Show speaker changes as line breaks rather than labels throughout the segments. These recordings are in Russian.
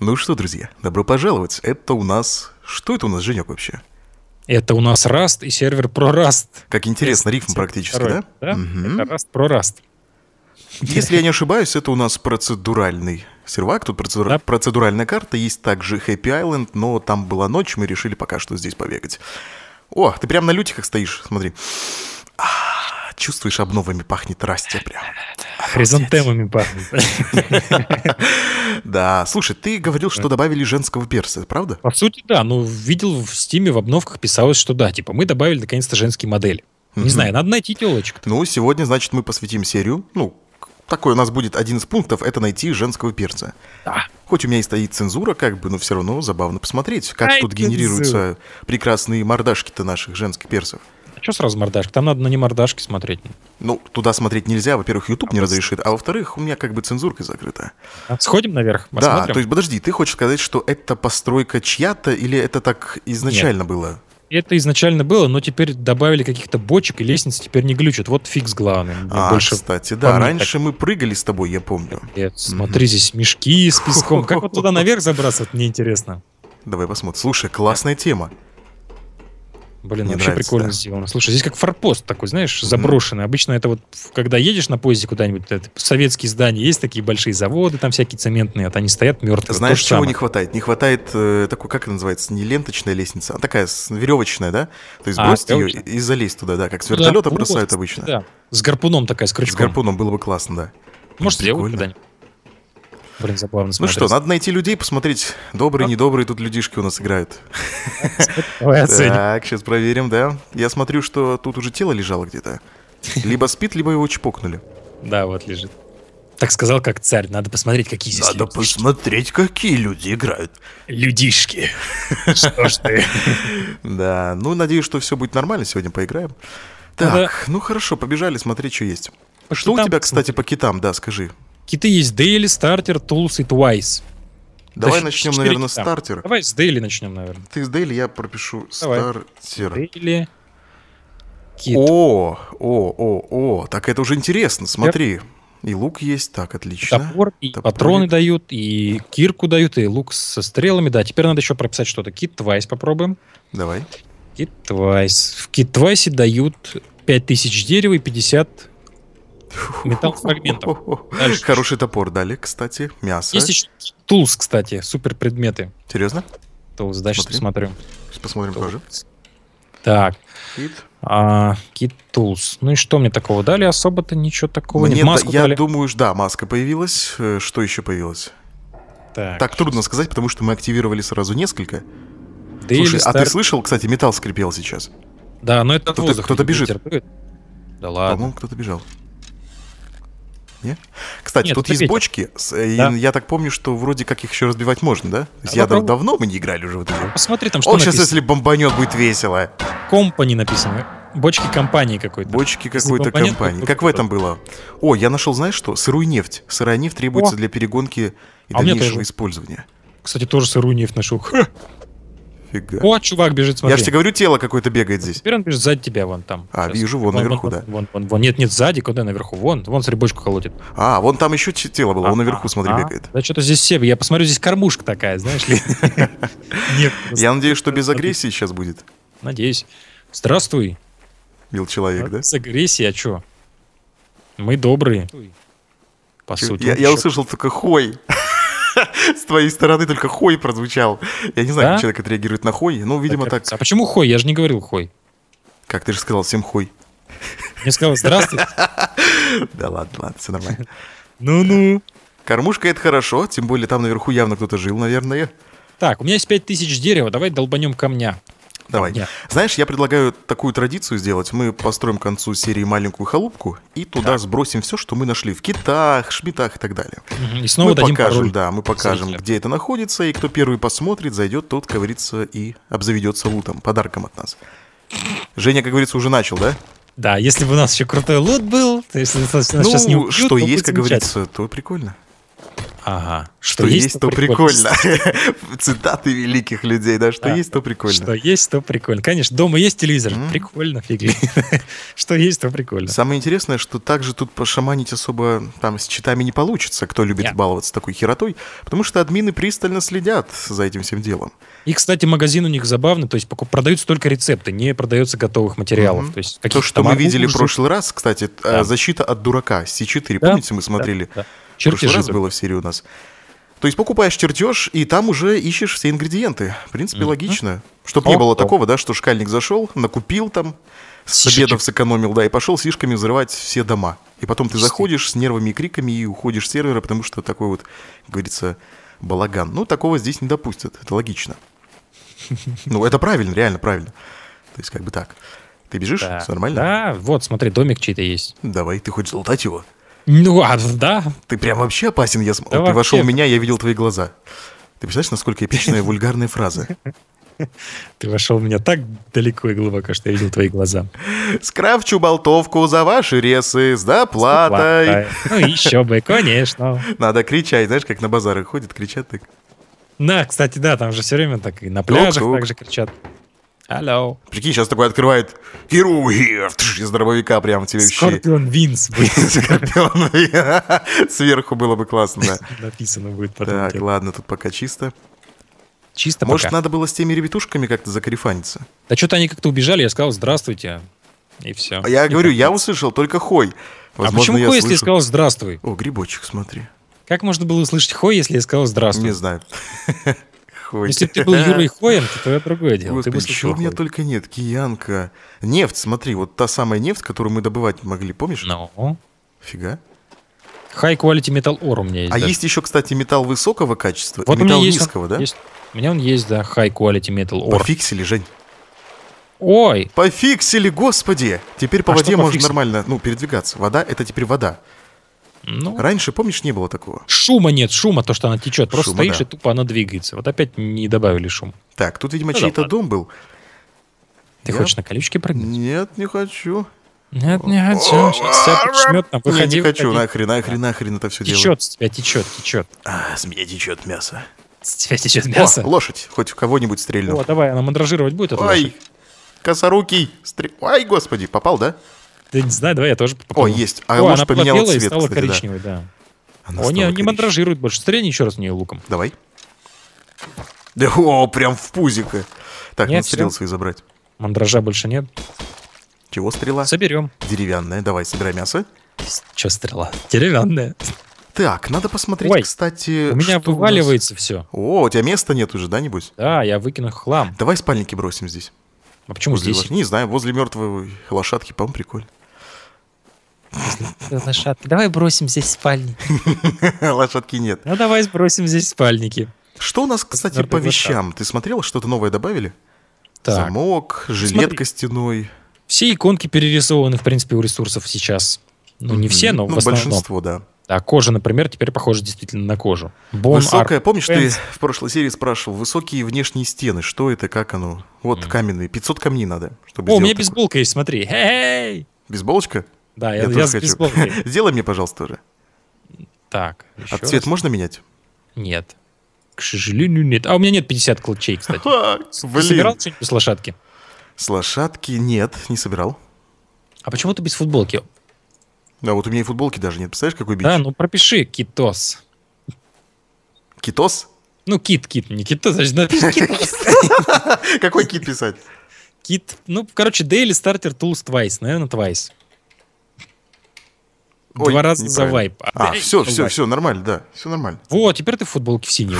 Ну что, друзья, добро пожаловать. Это у нас... Что это у нас, Женек, вообще?
Это у нас Rust и сервер про Rust.
Как интересно, рифм практически, да?
Да, угу. это Rust про Rust.
Если я не ошибаюсь, это у нас процедуральный сервак, тут процедура... да. процедуральная карта, есть также Happy Island, но там была ночь, мы решили пока что здесь побегать. О, ты прям на лютиках стоишь, смотри. А, чувствуешь, обновами пахнет Расти прям.
Хризантемами пахнет.
Да, слушай, ты говорил, что добавили женского перса, правда?
По сути, да. Ну, видел в стиме в обновках писалось, что да, типа мы добавили наконец-то женский модель. Не знаю, надо найти телочек.
Ну, сегодня, значит, мы посвятим серию, ну, такой у нас будет один из пунктов, это найти женского перца. Да. Хоть у меня и стоит цензура, как бы, но все равно забавно посмотреть, как тут генерируются прекрасные мордашки-то наших женских перцев.
А что сразу мордашки? Там надо на не мордашки смотреть.
Ну, туда смотреть нельзя. Во-первых, YouTube не разрешит, а во-вторых, у меня как бы цензурка закрыта.
А сходим наверх,
посмотрим? Да, то есть подожди, ты хочешь сказать, что это постройка чья-то или это так изначально Нет. было?
Это изначально было, но теперь добавили каких-то бочек, и лестницы теперь не глючат. Вот фикс главный.
А, Больше кстати, да, раньше так... мы прыгали с тобой, я помню.
Нет, смотри, здесь мешки с песком. Как вот туда наверх забраться, мне интересно.
Давай посмотрим. Слушай, классная тема.
Блин, Мне вообще нравится, прикольно да. сделано. Слушай, здесь как форпост такой, знаешь, заброшенный. Mm-hmm. Обычно это вот, когда едешь на поезде куда-нибудь, это советские здания, есть такие большие заводы, там всякие цементные, вот они стоят мертвые.
Знаешь, чего самое. не хватает? Не хватает э, такой, как это называется, не ленточная лестница, а такая веревочная, да? То есть а, бросить ее и залезть туда, да, как с вертолета да, бросают обычно. Да,
с гарпуном такая, с крючком.
С гарпуном было бы классно, да.
Может, сделать когда-нибудь. Блин, забавно
смотреть. Ну что, надо найти людей, посмотреть, добрые, а? недобрые тут людишки у нас играют. Так, сейчас проверим, да. Я смотрю, что тут уже тело лежало где-то. Либо спит, либо его чпокнули.
Да, вот лежит. Так сказал, как царь. Надо посмотреть, какие здесь
Надо людишки. посмотреть, какие люди играют.
Людишки. Что ж ты.
Да, ну, надеюсь, что все будет нормально. Сегодня поиграем. Так, ну хорошо, побежали смотреть, что есть. Что у тебя, кстати, по китам, да, скажи.
Киты есть Daily, Starter, Tools и Twice.
Давай начнем, наверное, с стартера.
Давай с Daily начнем, наверное.
Ты с Daily, я пропишу Давай. стартер.
Daily.
Кит. О, о, о, о, так это уже интересно, смотри. И лук есть, так, отлично.
Топор, и Топорик. патроны дают, и кирку дают, и лук со стрелами. Да, теперь надо еще прописать что-то. Кит Twice попробуем.
Давай.
Кит Twice. В Кит Твайсе дают 5000 дерева и 50 Металл фрагментов.
Дальше. Хороший топор дали, кстати. Мясо.
Есть еще tools, кстати, супер предметы.
Серьезно?
Tools, дальше посмотрим.
Сейчас посмотрим tools. тоже.
Так. Кит. А, кит Tools. Ну и что мне такого дали? Особо-то ничего такого
нет. Маску я дали. думаю, да, маска появилась. Э, что еще появилось? Так, так трудно сказать, потому что мы активировали сразу несколько. Daily Слушай, Star... а ты слышал, кстати, металл скрипел сейчас?
Да, но это
кто-то, кто-то бежит.
Да ладно.
По-моему, кто-то бежал. Не? Кстати, Нет, тут есть ветер. бочки. Да. Я так помню, что вроде как их еще разбивать можно, да? Да, я дав- давно мы не играли уже в это.
Посмотри там, что
О, написано. сейчас если бомбанет, будет весело.
Компани написано. Бочки компании какой-то.
Бочки какой-то компании. Как в этом было. О, я нашел, знаешь что? Сырую нефть. Сырая нефть требуется О. для перегонки и а дальнейшего использования.
Кстати, тоже сырую нефть нашел.
Фига.
О, чувак бежит, смотри.
Я же тебе говорю, тело какое-то бегает здесь.
Теперь он бежит сзади тебя, вон там.
А, Сейчас. вижу, вон, вон наверху,
вон,
да.
Вон, вон, вон, Нет, нет, сзади, куда наверху? Вон, вон, смотри, бочку колотит.
А, вон там еще тело было, а, вон наверху, смотри, а, бегает.
Да что-то здесь все. Я посмотрю, здесь кормушка такая, знаешь ли.
Нет. Я надеюсь, что без агрессии сейчас будет.
Надеюсь. Здравствуй.
Бил человек, да?
С агрессией, а что? Мы добрые.
По сути. Я услышал только хой. С твоей стороны только хой прозвучал. Я не знаю, как человек отреагирует на хой. Ну, видимо, так.
А почему хой? Я же не говорил хой.
Как ты же сказал, всем хой.
Я сказал, здравствуйте.
Да ладно, ладно, все нормально.
Ну-ну.
Кормушка это хорошо, тем более там наверху явно кто-то жил, наверное.
Так, у меня есть 5000 дерева, давай долбанем камня.
Давай. Нет. Знаешь, я предлагаю такую традицию сделать. Мы построим к концу серии маленькую халупку и туда да. сбросим все, что мы нашли в китах, шмитах и так далее.
И снова
мы
дадим
покажем,
пароль
да, мы покажем, где это находится, и кто первый посмотрит, зайдет, тот, как говорится, и обзаведется лутом, подарком от нас. Женя, как говорится, уже начал, да?
Да, если бы у нас еще крутой лут был, то если нас
ну, сейчас не убьют, что есть, как говорится, то прикольно. Ага. Что, что есть, есть, то прикольно. Цитаты великих людей, да, что да. есть, то прикольно.
Что есть, то прикольно. Конечно, дома есть телевизор, mm. прикольно, фигли. что есть, то прикольно.
Самое интересное, что также тут пошаманить особо там с читами не получится, кто любит yeah. баловаться такой херотой, потому что админы пристально следят за этим всем делом.
И, кстати, магазин у них забавный, то есть продаются только рецепты, не продается готовых материалов. Mm-hmm. То, есть
то, что мы видели в прошлый раз, кстати, да. защита от дурака, C4, да? помните, мы смотрели? Да, да. Чертежи. В прошлый раз было в серии у нас. То есть покупаешь чертеж, и там уже ищешь все ингредиенты. В принципе, mm-hmm. логично. Чтобы не было такого, да, что шкальник зашел, накупил там, с обедов сэкономил, да, и пошел сишками взрывать все дома. И потом ты заходишь с нервами и криками и уходишь с сервера, потому что такой вот, как говорится, балаган. Ну, такого здесь не допустят. Это логично. Ну, это правильно, реально правильно. То есть, как бы так. Ты бежишь? Все нормально?
Да, вот, смотри, домик чей-то есть.
Давай, ты хочешь залутать его?
Ну, а, да.
Ты прям вообще опасен. Я, да ты вошел в меня, я видел твои глаза. Ты представляешь, насколько эпичная вульгарная фраза?
Ты вошел в меня так далеко и глубоко, что я видел твои глаза.
Скрафчу болтовку за ваши ресы с доплатой.
Ну, еще бы, конечно.
Надо кричать, знаешь, как на базарах ходят, кричат так.
Да, кстати, да, там же все время так и на пляжах также кричат. Алло.
Прикинь, сейчас такой открывает Hero here, из дробовика прямо тебе
вообще. Скорпион Винс.
Скорпион Сверху было бы классно, да.
Написано будет потом.
Так, ладно, тут пока чисто.
Чисто
Может, пока. надо было с теми ребятушками как-то закарифаниться?
Да что-то они как-то убежали, я сказал «здравствуйте», и все.
А я и говорю, я услышал только «хой».
А Возможно, а почему «хой», если я сказал «здравствуй»?
О, грибочек, смотри.
Как можно было услышать «хой», если я сказал «здравствуй»?
Не знаю.
Хой. Если бы ты был Юрой Хоем, то это другое дело.
Господи, чего у меня только нет? Киянка. Нефть, смотри, вот та самая нефть, которую мы добывать могли, помнишь?
Ну.
Фига.
High quality metal ore у меня есть.
А
даже.
есть еще, кстати, металл высокого качества вот и металл низкого, он, да?
Есть. У меня он есть, да, high quality metal ore.
Пофиксили, Жень.
Ой!
Пофиксили, господи! Теперь по а воде можно нормально, ну, передвигаться. Вода — это теперь вода. Ну, Раньше, помнишь, не было такого?
Шума нет, шума, то, что она течет. Просто шума, стоишь да. и тупо она двигается. Вот опять не добавили шум.
Так, тут, видимо, ну, чей-то да, дом был.
Ты Я... хочешь на колючке прыгнуть?
Нет, не хочу.
Нет, не хочу. Сейчас тебя подшмет, там, выходи,
Не, не хочу, нахрен, нахрен, нахрен это все делать.
Течет с тебя, течет, течет.
А, с меня течет мясо.
С тебя течет мясо?
О, лошадь, хоть в кого-нибудь стрельнул.
О, давай, она мандражировать будет,
эта Ой, косорукий. Стр... Ай, господи, попал, да?
Да не знаю, давай я тоже попробую.
О, есть. А О, ложь поменяла цвет, и
стала кстати, коричневой, да. да. О, не, не мандражирует больше. Стрельни еще раз в нее луком.
Давай. Да, о, прям в пузико. Так, нет, надо стрелы свои забрать.
Мандража больше нет.
Чего стрела?
Соберем.
Деревянная. Давай, собирай мясо.
Че стрела? Деревянная.
Так, надо посмотреть, Ой, кстати.
У меня вываливается все.
О, у тебя места нет уже, да, небось?
Да, я выкину хлам.
Давай спальники бросим здесь.
А почему
возле
здесь?
Не знаю, возле мертвой лошадки, по-моему, прикольно.
Лошадки. Давай бросим здесь спальники.
Лошадки нет.
Ну давай сбросим здесь спальники.
Что у нас, кстати, по вещам? Ты смотрел, что-то новое добавили? Так. Замок, жилет костяной.
Все иконки перерисованы, в принципе, у ресурсов сейчас. Ну, не все, но ну, в основном.
большинство, да.
А кожа, например, теперь похожа действительно на кожу.
Bone Высокая, помнишь, ты в прошлой серии спрашивал, высокие внешние стены, что это, как оно? Вот mm. каменные, 500 камней надо,
чтобы О, у меня такое. бейсболка есть, смотри. Хей!
Бейсболочка?
Да, я, я, я хочу.
Сделай мне, пожалуйста, тоже.
Так.
А цвет раз. можно менять?
Нет. К сожалению, нет. А у меня нет 50 клочей, кстати.
Ха,
блин. собирал что-нибудь с лошадки?
С лошадки нет, не собирал.
А почему ты без футболки?
Да, вот у меня и футболки даже нет. Представляешь, какой бич?
Да, ну пропиши китос.
Китос?
Ну, кит, кит, не китос, значит, напиши китос.
Какой кит писать?
Кит, ну, короче, Daily Starter Tools Twice, наверное, Twice. Ой, Два раза за вайп.
А, все, все, все, нормально, да, все нормально.
Вот, теперь ты в футболке в синей.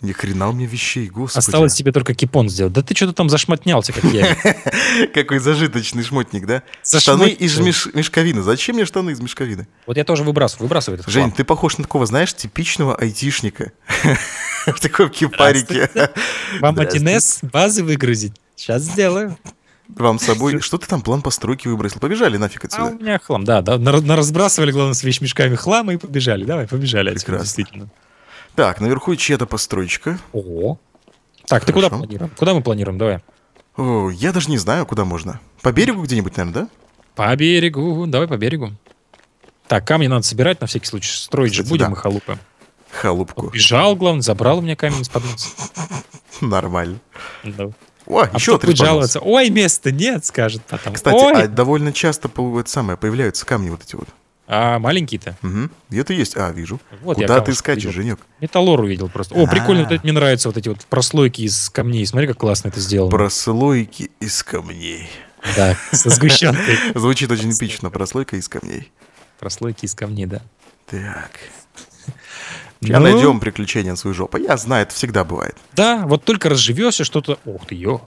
Ни хрена у меня вещей, господи.
Осталось тебе только кипон сделать. Да ты что-то там зашмотнялся, как я.
Какой зажиточный шмотник, да? Штаны из мешковины. Зачем мне штаны из мешковины?
Вот я тоже выбрасываю, выбрасываю
этот Жень, ты похож на такого, знаешь, типичного айтишника. В таком кипарике.
Вам 1С базы выгрузить? Сейчас сделаю
вам с собой. Что ты там план постройки выбросил? Побежали нафиг отсюда.
А у меня хлам, да. да на, разбрасывали, главное, с вещмешками хлама и побежали. Давай, побежали отсюда, действительно.
Так, наверху чья-то постройка.
О. Так, Хорошо. ты куда планируем? Куда мы планируем? Давай.
О, я даже не знаю, куда можно. По берегу где-нибудь, наверное, да?
По берегу. Давай по берегу. Так, камни надо собирать на всякий случай. Строить Кстати, же будем да. мы халупы.
Халупку.
Бежал, главное, забрал у меня камень из-под носа.
Нормально.
Да.
О,
А
еще
будет жаловаться? Ой, места нет, скажет потом.
Кстати,
Ой.
а довольно часто это самое, появляются камни вот эти вот.
А маленький-то?
Угу. Где-то есть. А, вижу.
Вот я
Куда ты
камушек
скачешь,
видел.
Женек?
Металлор увидел просто. О, прикольно, вот
А.
это мне нравятся вот эти вот прослойки из камней. Смотри, как классно это сделано.
Прослойки из камней.
Да, со сгущенкой.
Звучит очень эпично. Прослойка из камней.
Прослойки из камней, да.
Так. Сейчас
Ну,
найдем приключения на свою жопу. Я знаю, это всегда бывает.
Да, вот только разживешься, что-то... Ух ты, ё.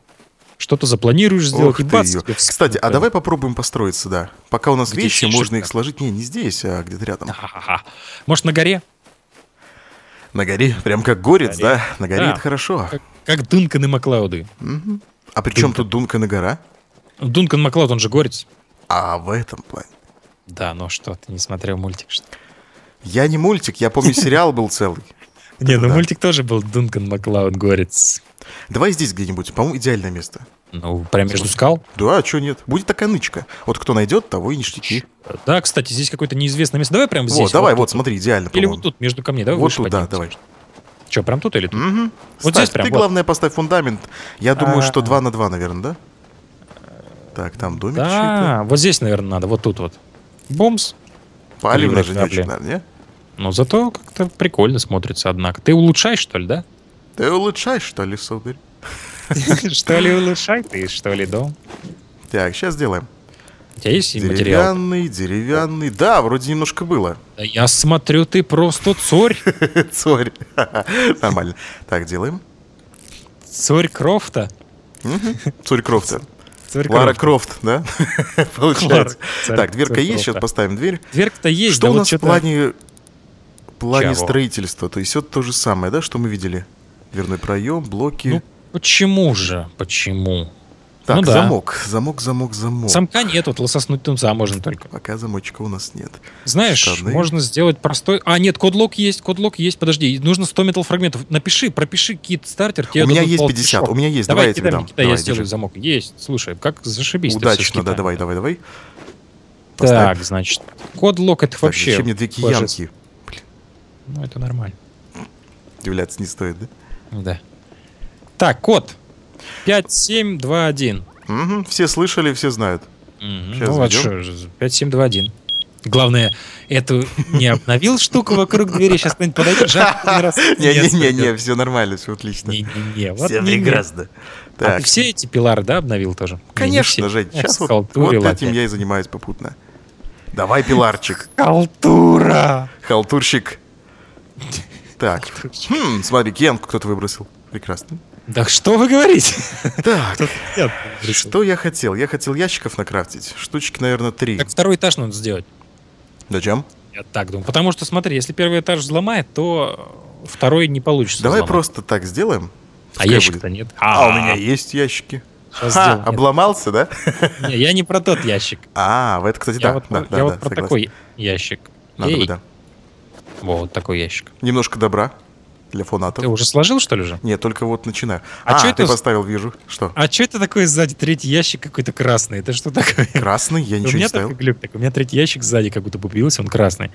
Что-то запланируешь сделать,
Ох
и
ты
бац,
ё.
тебе
Кстати, а давай попробуем построить сюда. Пока у нас
Где
вещи, можно их сложить. Не, не здесь, а где-то рядом.
прям. Ха-ха-ха. Может, на горе?
На горе. Прям как горец,
горе.
да? На горе
Да.
это хорошо.
Как, как Дункан и Маклауды.
Мгм. А при чем тут Дункан и гора?
Дункан Маклауд, он же горец.
А в этом плане.
Да, ну что, ты не смотрел мультик, что ли?
Я не мультик, я помню, сериал был целый.
Не, ну мультик тоже был Дункан Маклауд горец.
Давай здесь где-нибудь, по-моему, идеальное место.
Ну, прям между скал.
Да, а что нет? Будет такая нычка. Вот кто найдет, того и ништяки.
Да, кстати, здесь какое-то неизвестное место. Давай прямо здесь.
вот, давай, вот, смотри, идеально,
Или вот тут, между камней. Давай
Вот тут, да, давай.
Что, прям тут или тут?
Мгм.
Вот здесь прям,
Ты, главное, поставь фундамент. Я думаю, что
А.
2 на 2, наверное, да? Так, там домик.
Да, вот здесь, наверное, надо. Вот тут вот. Бомс.
Палевно же не очень, наверное, не?
Но зато как-то прикольно смотрится, однако. Ты улучшаешь, что ли, да?
Ты улучшаешь, что ли, сударь?
Что ли улучшай ты, что ли, дом?
Так, сейчас сделаем.
У тебя есть материал?
Деревянный, деревянный. Да, вроде немножко было.
Я смотрю, ты просто цорь.
Сори. Нормально. Так, делаем.
Цорь Крофта.
Цурь Крофта. Лара. Крофт, да? Получается.
Царь-
Так, дверка
царь
есть, сейчас поставим дверь.
Дверка-то есть,
Что у нас в плане, плане
Чего?
строительства? То есть все то же самое, да, что мы видели? Дверной проем, блоки.
Ну, почему же? Почему?
так,
ну да.
замок, замок, замок, замок.
Самка нет, вот лососнуть тунца можно только.
Пока замочка у нас нет.
Знаешь,
Штаны.
можно сделать простой... А, нет, кодлок есть, кодлок есть, подожди, нужно 100 метал фрагментов. Напиши, пропиши кит стартер. тебе
у меня есть
полный
50,
мешок.
у меня есть,
Давай,
давай, я тебе дам.
кидай, я
Давай,
сделаю
держи.
замок. Есть, слушай, как зашибись.
Удачно, да, давай, давай, давай.
Так,
Поставь.
значит, кодлок это
Так,
вообще...
зачем мне две киянки?
Ну, это нормально.
Удивляться не стоит, да?
Да. Так, код. 5721.
Мгм, все слышали, все знают.
Мгм.
Щас
Ну вот что, 5721. Главное, эту не обновил штуку вокруг двери, сейчас кто-нибудь подойдет, жах, один раз.
Не-не-не, все нормально, все отлично.
Не-не-не, вот
Все прекрасно.
А ты все эти пилары, да, обновил тоже?
конечно, Жень, сейчас вот, этим я и занимаюсь попутно. Давай, пиларчик,
Халтура!
халтурщик. Так, хм, смотри, киянку кто-то выбросил. Прекрасно.
Да что вы говорите?
Так, что я хотел? Я хотел ящиков накрафтить. Штучки, наверное, три.
Так второй этаж надо сделать.
Зачем?
Я так думаю. Потому что, смотри, если первый этаж взломает, то второй не получится
Давай
взломать.
просто так сделаем.
А ящика-то нет.
А, у меня есть ящики. Ха.
Нет.
обломался, да?
Не, я не про тот ящик.
А, в это, кстати,
Я
да.
вот,
да,
я
да,
вот
да,
про
согласен.
такой ящик.
Надо
Эй,
бы, да.
Вот такой ящик.
Немножко добра для фанатов.
Ты уже сложил, что ли, уже?
Нет, только вот начинаю.
А
А,
чё
ты
это
поставил, вижу. Что?
А что это такое сзади третий ящик какой-то красный? Это что такое?
Красный? Я
У
ничего
меня
не ставил.
такой глюк, так у меня третий ящик сзади как будто появился, он красный.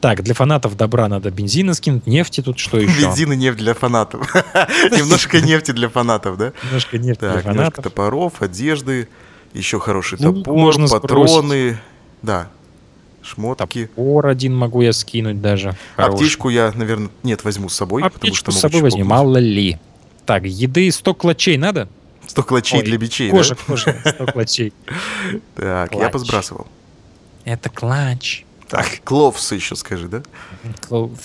Так, для фанатов добра надо бензина скинуть, нефти тут что еще?
Бензин и нефть для фанатов. Немножко нефти для фанатов, да?
Немножко нефти для
Так, немножко
фанатов.
топоров, одежды, еще хороший топор, патроны. Да. Шмотки.
Топор один могу я скинуть даже. хороший.
Аптечку я, наверное, нет, возьму с собой. потому
Аптечку
что
с собой возьми, мало ли. Так, еды 100 клочей надо?
Сто клочей
Ой,
для бичей,
Кожа,
да?
кожа, 100 клочей.
Так, я
Клач.
позбрасывал.
Это клатч.
Так, кловсы еще скажи, да?
Клоуз.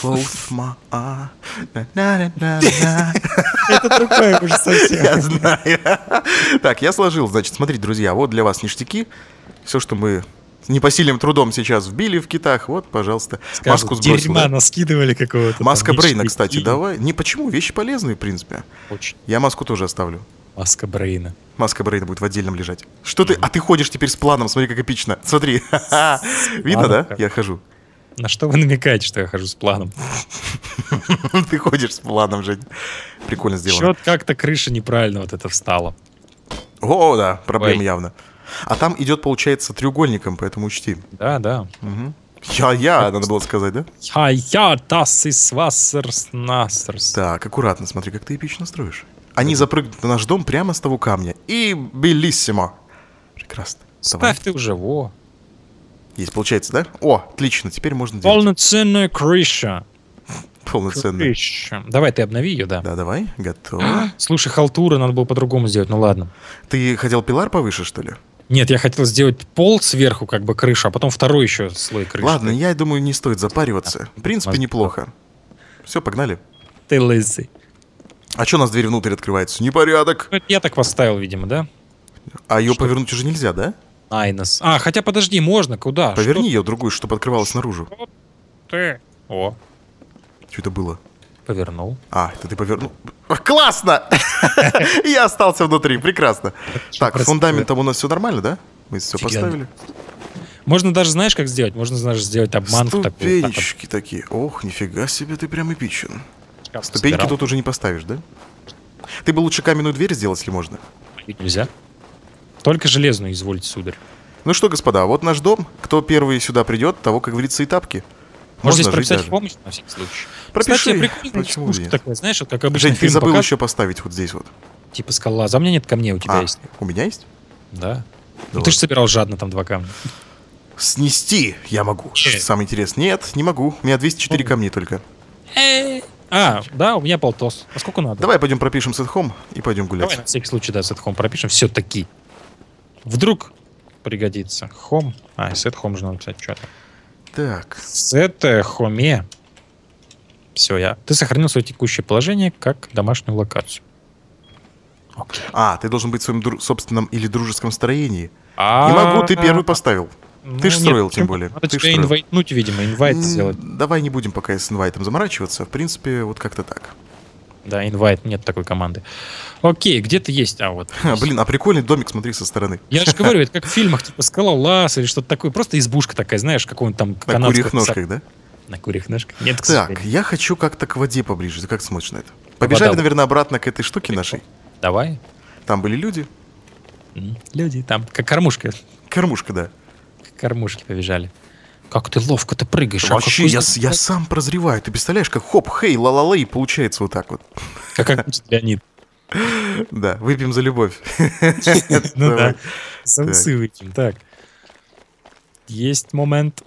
Кловма, а.
Это другое уже совсем.
Я знаю. Так, я сложил, значит, смотрите, друзья, вот для вас ништяки. Все, что мы непосильным трудом сейчас вбили в китах, вот, пожалуйста. Маску
Скажут,
сбросил.
Дерьма
да?
наскидывали какого-то.
Маска Брейна, кстати, давай. Не, почему? Вещи полезные, в принципе.
Очень.
Я маску тоже оставлю.
Маска Брейна.
Маска Брейна будет в отдельном лежать. Что ты? А ты ходишь теперь с планом, смотри, как эпично. Смотри. Видно, да? Я хожу.
На что вы намекаете, что я хожу с планом?
Ты ходишь с планом, Жень. Прикольно сделано.
Чё-то как-то крыша неправильно вот это встала.
О, да, проблема явно. А там идет, получается, треугольником, поэтому учти.
Да, да.
Мгм. Я-я, надо было сказать, да?
Я-я, das ist Wasser
Так, аккуратно, смотри, как ты эпично строишь. Они запрыгнут на наш дом прямо с того камня. И белиссимо. Прекрасно.
Ставь ты уже, во.
Есть, получается, да? О, отлично, теперь можно делать.
Полноценная крыша.
Полноценная.
Крыша. Давай, ты обнови ее, да.
Да, давай, готово.
Слушай, халтура надо было по-другому сделать, ну ладно.
Ты хотел пилар повыше, что ли?
Нет, я хотел сделать пол сверху, как бы крыша, а потом второй еще слой крыши.
Ладно, я думаю, не стоит запариваться. В принципе, неплохо. Все, погнали.
Ты лысый.
А что у нас дверь внутрь открывается? Непорядок.
Ну, я так поставил, видимо, да?
А ее что? повернуть уже нельзя, да?
Айнос. А, хотя подожди, можно, куда?
Поверни что? ее другую, чтобы открывалась снаружи.
Ты. О.
Что это было?
Повернул.
А, это ты повернул. Классно! Я остался внутри, прекрасно. Так, с фундаментом у нас все нормально, да? Мы все поставили.
Можно даже, знаешь, как сделать? Можно даже сделать обманку
Ступенечки такие. Ох, нифига себе, ты прям эпичен. Ступеньки тут уже не поставишь, да? Ты бы лучше каменную дверь сделать, если можно.
Нельзя. Только железную, извольте, сударь.
Ну что, господа, вот наш дом. Кто первый сюда придет, того, как говорится, и тапки.
Можно здесь прописать даже. помощь на всякий случай.
Пропиши.
Кстати, Почему нет? такая, знаешь, вот как обычно
Жень, ты забыл показ... еще поставить вот здесь вот.
Типа скала. За меня нет камней, у тебя а, есть.
у меня есть?
Да. Ну, ты же собирал жадно там два камня.
Снести я могу. Э. Самое интересное. Нет, не могу. У меня 204 камней только.
Э. А, да, у меня полтос. А сколько надо?
Давай пойдем пропишем сетхом и пойдем гулять.
Давай на всякий случай, да, сетхом пропишем все-таки. Вдруг пригодится. Хом. А, сет хом же надо написать что-то.
Так.
Сет хоме. Все, я. Ты сохранил свое текущее положение как домашнюю локацию.
Okay. А, ты должен быть в своем дру- собственном или дружеском строении. А Не могу, ты первый поставил. Ну, ты же строил, нет, тем более.
Надо
ты
тебя инвайтнуть, видимо, инвайт сделать.
Давай не будем пока с инвайтом заморачиваться. В принципе, вот как-то так.
Да, инвайт, нет такой команды. Окей, где-то есть, а вот.
А, блин, а прикольный домик, смотри, со стороны.
Я же говорю, это как в фильмах, типа скала лаз или что-то такое. Просто избушка такая, знаешь, какой-нибудь там
На курьих ножках, да?
На курьих ножках? Нет,
Так, я хочу как-то к воде поближе. Ты как смотришь на это? Побежали, наверное, обратно к этой штуке нашей.
Давай.
Там были люди.
Люди, там, как кормушка.
Кормушка, да.
Как кормушки побежали. Как ты ловко ты прыгаешь.
А Вообще, я, я сам прозреваю. Ты представляешь, как хоп, хей, ла-ла-ла, и получается вот так вот.
Как, как Леонид.
Да, выпьем за любовь.
Ну да, самцы выпьем. Так. Есть момент.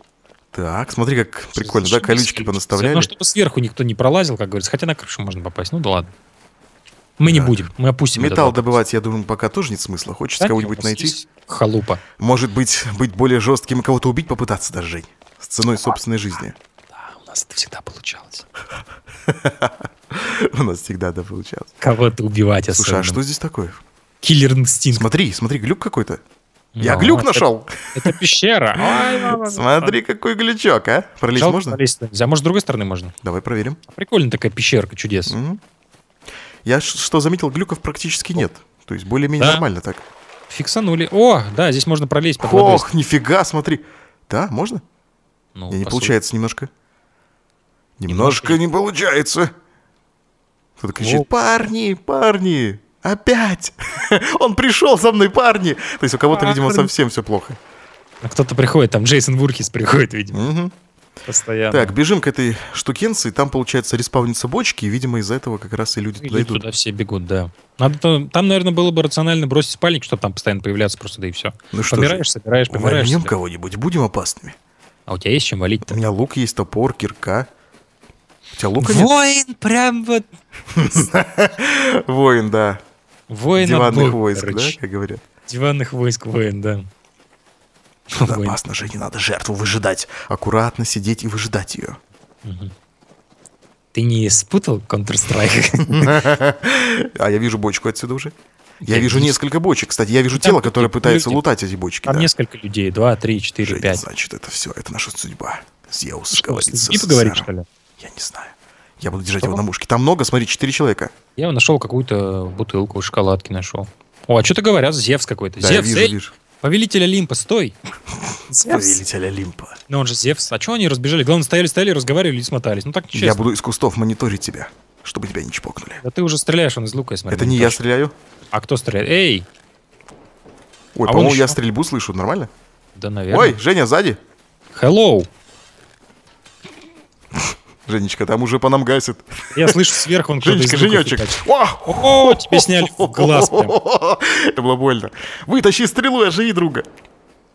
Так, смотри, как прикольно, да, колючки понаставляли.
Ну, чтобы сверху никто не пролазил, как говорится. Хотя на крышу можно попасть. Ну да ладно. Мы не будем, мы опустим
Металл добывать, я думаю, пока тоже нет смысла. Хочется кого-нибудь найти.
Халупа.
Может быть, быть более жестким и кого-то убить попытаться даже, Жень. С ценой собственной жизни.
Да, у нас это всегда получалось.
У нас всегда это получалось.
Кого-то убивать особенно.
Слушай, а что здесь такое?
Киллер инстинкт.
Смотри, смотри, глюк какой-то. Я глюк нашел.
Это пещера.
Смотри, какой глючок, а? Пролезть можно?
Нельзя. Может, с другой стороны можно?
Давай проверим.
Прикольная такая пещерка, чудес.
Я что заметил, глюков практически нет. То есть более-менее нормально так.
Фиксанули. О, да, здесь можно пролезть
под Ох, нифига, смотри. Да, можно? Ну, не получается немножко. Немножко не получается. Кто-то кричит, парни, парни, опять! Он пришел за мной, парни! То есть у кого-то, видимо, совсем все плохо.
А кто-то приходит, там Джейсон Вурхис приходит, видимо. Постоянно.
Так, бежим к этой штукенции, там, получается, респаунятся бочки, и, видимо, из-за этого как раз и люди
туда идут. туда все бегут, да. Надо, там, наверное, было бы рационально бросить спальник, чтобы там постоянно появляться просто, да и все.
Ну что
Помираешь, же, собираешь, помираешь.
Вольнем кого-нибудь, будем опасными.
А у тебя есть чем валить-то?
У меня лук есть, топор, кирка. У тебя лука
Воин нет? прям вот...
Воин, да.
Воин
Диванных войск, да, как говорят?
Диванных войск воин, да.
Да, опасно же, не надо жертву выжидать. Аккуратно сидеть и выжидать ее.
Ты не спутал Counter-Strike?
А я вижу бочку отсюда уже. Я, вижу несколько бочек. Кстати, я вижу тело, которое пытается лутать эти бочки.
Там несколько людей. Два, три, четыре, пять.
Значит, это все. Это наша судьба. Зеус говорится.
Не поговорить, что ли?
Я не знаю. Я буду держать его на мушке. Там много, смотри, четыре человека.
Я нашел какую-то бутылку шоколадки нашел. О, а что-то говорят, Зевс какой-то.
Да, Зевс, я вижу, вижу.
Повелитель Олимпа, стой!
Повелитель Олимпа.
Ну он же Зевс. А что они разбежали? Главное, стояли, стояли, разговаривали и смотались. Ну так нечестно.
Я буду из кустов мониторить тебя, чтобы тебя не чпокнули.
Да ты уже стреляешь, он из лука, я смотрю.
Это не я стреляю.
А кто стреляет? Эй!
Ой, а по-моему, я стрельбу слышу, нормально?
Да, наверное.
Ой, Женя, сзади.
Hello!
Женечка, там уже по нам гасит.
Я слышу сверху, он
Женечка, Женечек.
О, тебе сняли в глаз прям.
Это было больно. Вытащи стрелу и оживи друга.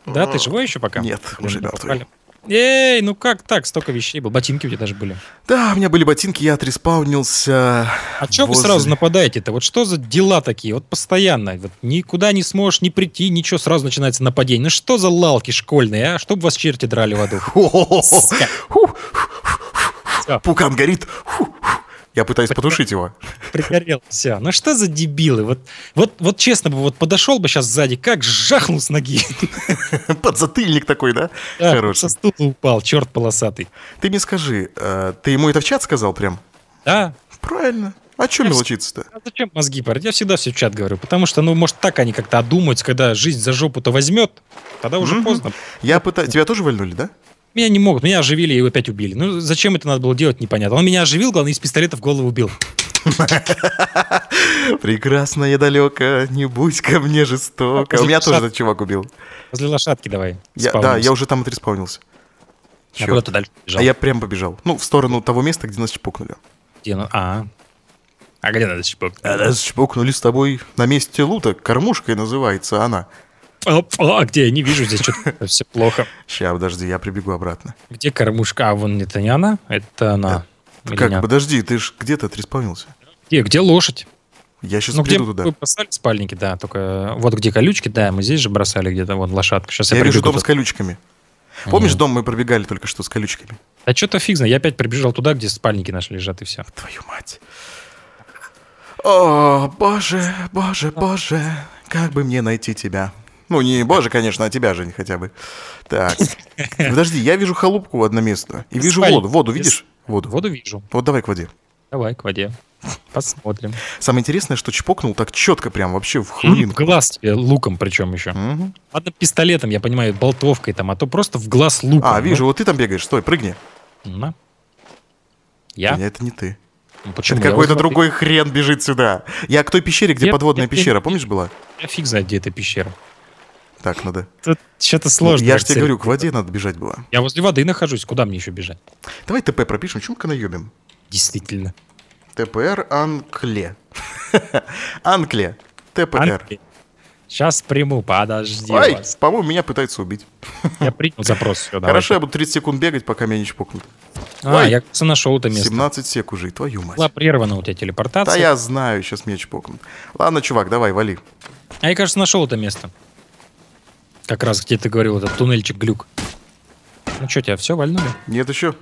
Да, ты живой еще пока?
Нет, уже мертвый.
Эй, ну как так? Столько вещей было. Ботинки у тебя даже были.
Да, у меня были ботинки, я отреспаунился.
А что возле... вы сразу нападаете-то? Вот что за дела такие? Вот постоянно. Вот никуда не сможешь не прийти, ничего, сразу начинается нападение. Ну что за лалки школьные, а? Чтобы вас черти драли в аду.
Пукан горит. Я пытаюсь потушить его.
Пригорел. Все. Ну что за дебилы? Вот, вот, вот честно бы, вот подошел бы сейчас сзади, как жахнул с ноги.
Подзатыльник такой, да?
да Хороший. со стула упал, черт полосатый.
Ты мне скажи, э, ты ему это в чат сказал прям?
Да.
Правильно. А что мелочиться-то? А
зачем мозги парить? Я всегда все в чат говорю. Потому что, ну, может, так они как-то одумаются, когда жизнь за жопу-то возьмет, тогда уже поздно.
Я пытаюсь... Тебя тоже вальнули, да?
Меня не могут, меня оживили и его опять убили. Ну, зачем это надо было делать, непонятно. Он меня оживил, главное, из пистолета в голову убил.
Прекрасная далеко, не будь ко мне жестоко. У меня тоже этот чувак убил.
Возле лошадки давай.
Да, я уже там отреспаунился.
А куда ты дальше
побежал? А я прям побежал. Ну, в сторону того места, где нас чпокнули.
Где? А, а где нас чпокнули?
Нас чпокнули с тобой на месте лута. Кормушкой называется она.
А, где? Я не вижу, здесь что-то все плохо.
Сейчас, подожди, я прибегу обратно.
Где кормушка? А вон это не она? Это она.
Э, как? Подожди, ты ж где-то отреспавнился.
Где? Где лошадь?
Я сейчас ну, приду
где
туда.
Вы бросали спальники, да, только вот где колючки, да, мы здесь же бросали где-то, вон лошадка. Сейчас
я, я вижу дом туда. с колючками. Помнишь, Нет. дом мы пробегали только что с колючками?
Да что-то фиг знает. Я опять прибежал туда, где спальники наши лежат, и все.
Твою мать. О, боже, боже, боже, как бы мне найти тебя? Ну, не боже, конечно, а тебя, Жень, хотя бы. Так. Подожди, я вижу халупку одноместную. И вижу воду. Воду видишь? Воду.
Воду вижу.
Вот давай к воде.
Давай к воде. Посмотрим.
Самое интересное, что чпокнул так четко, прям вообще в хлин.
В глаз тебе луком причем еще. Угу. Ладно, пистолетом, я понимаю, болтовкой там, а то просто в глаз луком.
А, вижу, ну. вот ты там бегаешь, стой, прыгни.
На. Я?
Нет, это не ты. Ну, почему? Это какой-то другой хрен бежит сюда. Я к той пещере, где я, подводная я, пещера, я, помнишь, была?
Я фиг знает, где эта пещера.
Так, надо.
Тут что-то сложно.
Ну, я же тебе говорю, к воде надо бежать было.
Я возле воды нахожусь, куда мне еще бежать?
Давай ТП пропишем, чему-ка наебим.
Действительно.
ТПР Анкле. Анкле. ТПР.
Сейчас приму, подожди
Ой, вас. по-моему, меня пытаются убить.
Я принял запрос. Все,
Хорошо, я буду 30 секунд бегать, пока меня не чпокнут.
А, Ой, я, кажется, нашел это место.
17 сек уже, твою мать.
Была прервана у тебя телепортация.
Да я знаю, сейчас меня чпокнут. Ладно, чувак, давай, вали.
А я, кажется, нашел это место. Как раз где ты говорил, этот туннельчик глюк. Ну что, тебя все вальнули?
Нет еще.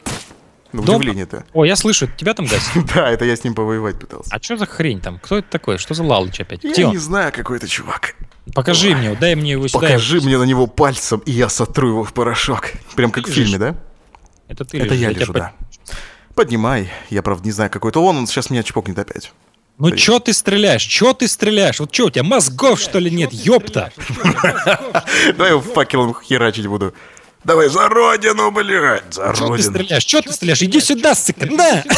На удивление-то.
О, я слышу, тебя там гасит?
да, это я с ним повоевать пытался.
А что за хрень там? Кто это такой? Что за Лалыч опять?
Я не знаю, какой это чувак.
Покажи мне, дай мне его
сюда. Покажи мне на него пальцем, и я сотру его в порошок. Прям как в фильме, да?
Это ты
Это я лежу, да. Поднимай. Я, правда, не знаю, какой это он. Он сейчас меня чпокнет опять.
Ну чё ты стреляешь? Чё ты стреляешь? Вот чё у тебя мозгов что ли нет? Ёпта!
Давай его факелом херачить буду. Давай за родину, блядь, за
Чё
родину.
ты стреляешь? Чё ты стреляешь? Иди сюда, сука, на!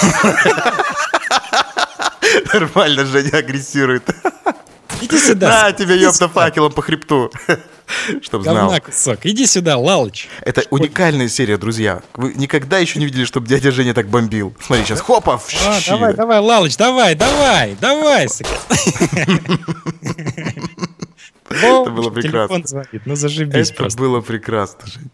Нормально Женя агрессирует.
Иди сюда.
На тебе, ёпта, факелом по хребту. Чтоб знал.
кусок. Иди сюда, Лалыч.
Это уникальная серия, друзья. Вы никогда еще не видели, чтобы дядя Женя так бомбил. Смотри, сейчас хопа.
А, давай, давай, Лалыч, давай, давай, давай.
Это было прекрасно.
Ну зажибись
Это было прекрасно, Жень.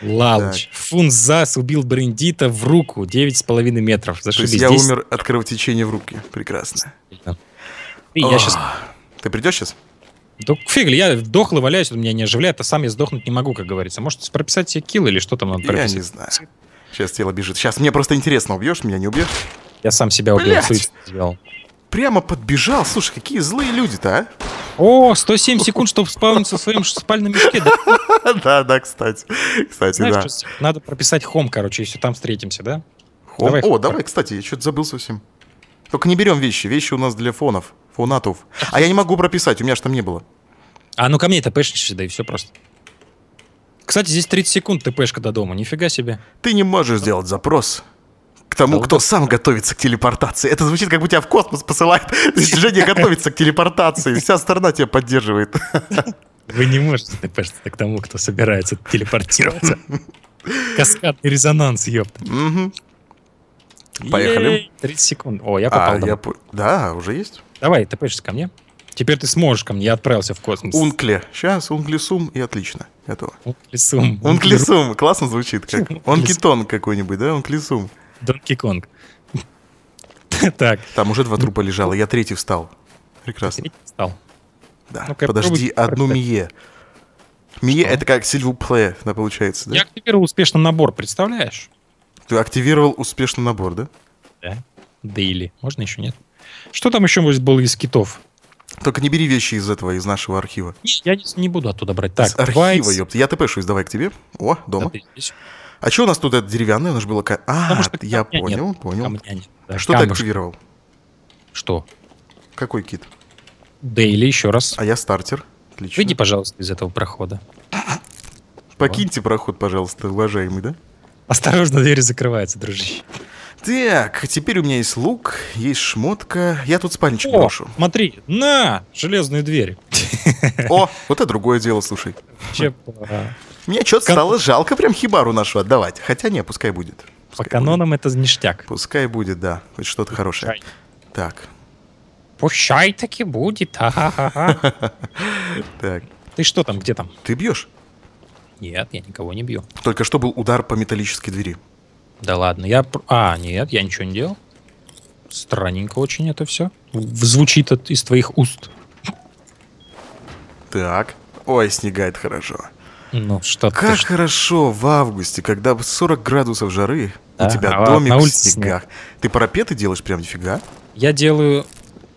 Лалыч. Фунзас убил Брендита в руку. 9,5 метров. Зашибись.
То есть я 10... умер от кровотечения в руки. Прекрасно.
Я сейчас...
Ты придешь сейчас?
Да фиг ли, я дохлый валяюсь, он меня не оживляет, а сам я сдохнуть не могу, как говорится. Может, прописать себе килл или что там надо прописать?
Я не знаю. Сейчас тело бежит. Сейчас мне просто интересно, убьешь меня, не убьешь?
Я сам себя убил, сделал.
Прямо подбежал. Слушай, какие злые люди-то, а?
О, 107 секунд, чтобы спавниться в своем спальном мешке.
Да, да, кстати. Кстати, да.
Надо прописать хом, короче, если там встретимся, да?
О, давай, кстати, я что-то забыл совсем. Только не берем вещи. Вещи у нас для фонов, фонатов. А я не могу прописать, у меня же там не было.
А ну ко мне тпшничай, да и все просто. Кстати, здесь 30 секунд тпшка до дома, нифига себе.
Ты не можешь сделать запрос к тому, кто сам готовится к телепортации. Это звучит, как будто тебя в космос посылает. Женя готовится к телепортации, вся страна тебя поддерживает.
Вы не можете тпшиться к тому, кто собирается телепортироваться. Каскадный резонанс, ёпта.
Поехали.
30 секунд. О, я попал.
А, я... Да, уже есть.
Давай, ты пишешь ко мне. Теперь ты сможешь ко мне, я отправился в космос.
Ункле. Сейчас, унклесум, и отлично. Готово.
Унклесум.
Унклесум. Классно звучит. Как Онкитон какой-нибудь, да? Унклесум.
Донки Конг. Так.
Там уже два трупа лежало, я третий встал. Прекрасно.
Третий встал.
Да. Подожди, одну Мие. Мие это как Сильву Пле, да, получается, да?
Я активировал успешно набор, представляешь?
Ты активировал успешно набор, да?
Да. Дейли. Можно еще нет? Что там еще может было из китов?
Только не бери вещи из этого, из нашего архива.
Я не, не буду оттуда брать. Так,
из архива, ёпта. Я ТП-шусь, давай к тебе. О, дома. Да, а что у нас тут это деревянное? У нас же было... А, что я понял, нет. понял. Нет. Да, что камушек. ты активировал?
Что?
Какой кит?
Дейли, еще раз.
А я стартер.
Отлично. Выйди, пожалуйста, из этого прохода.
Покиньте проход, пожалуйста, уважаемый, да?
Осторожно, двери закрываются, дружище.
Так, теперь у меня есть лук, есть шмотка. Я тут спальничек О, брошу.
смотри, на, железные двери.
О, вот это другое дело, слушай.
Чепа.
Мне что-то Кон... стало жалко прям хибару нашу отдавать. Хотя не, пускай будет.
Пускай По канонам будет. это ништяк.
Пускай будет, да. Хоть что-то хорошее. Так.
Пущай таки будет.
Так.
Ты что там, где там?
Ты бьешь?
Нет, я никого не бью.
Только что был удар по металлической двери.
Да ладно, я... А, нет, я ничего не делал. Странненько очень это все. Звучит от, из твоих уст.
Так. Ой, снегает хорошо.
Ну, что
Как что... хорошо в августе, когда 40 градусов жары, да? у тебя а домик в снегах. Снег. Ты парапеты делаешь прям нифига?
Я делаю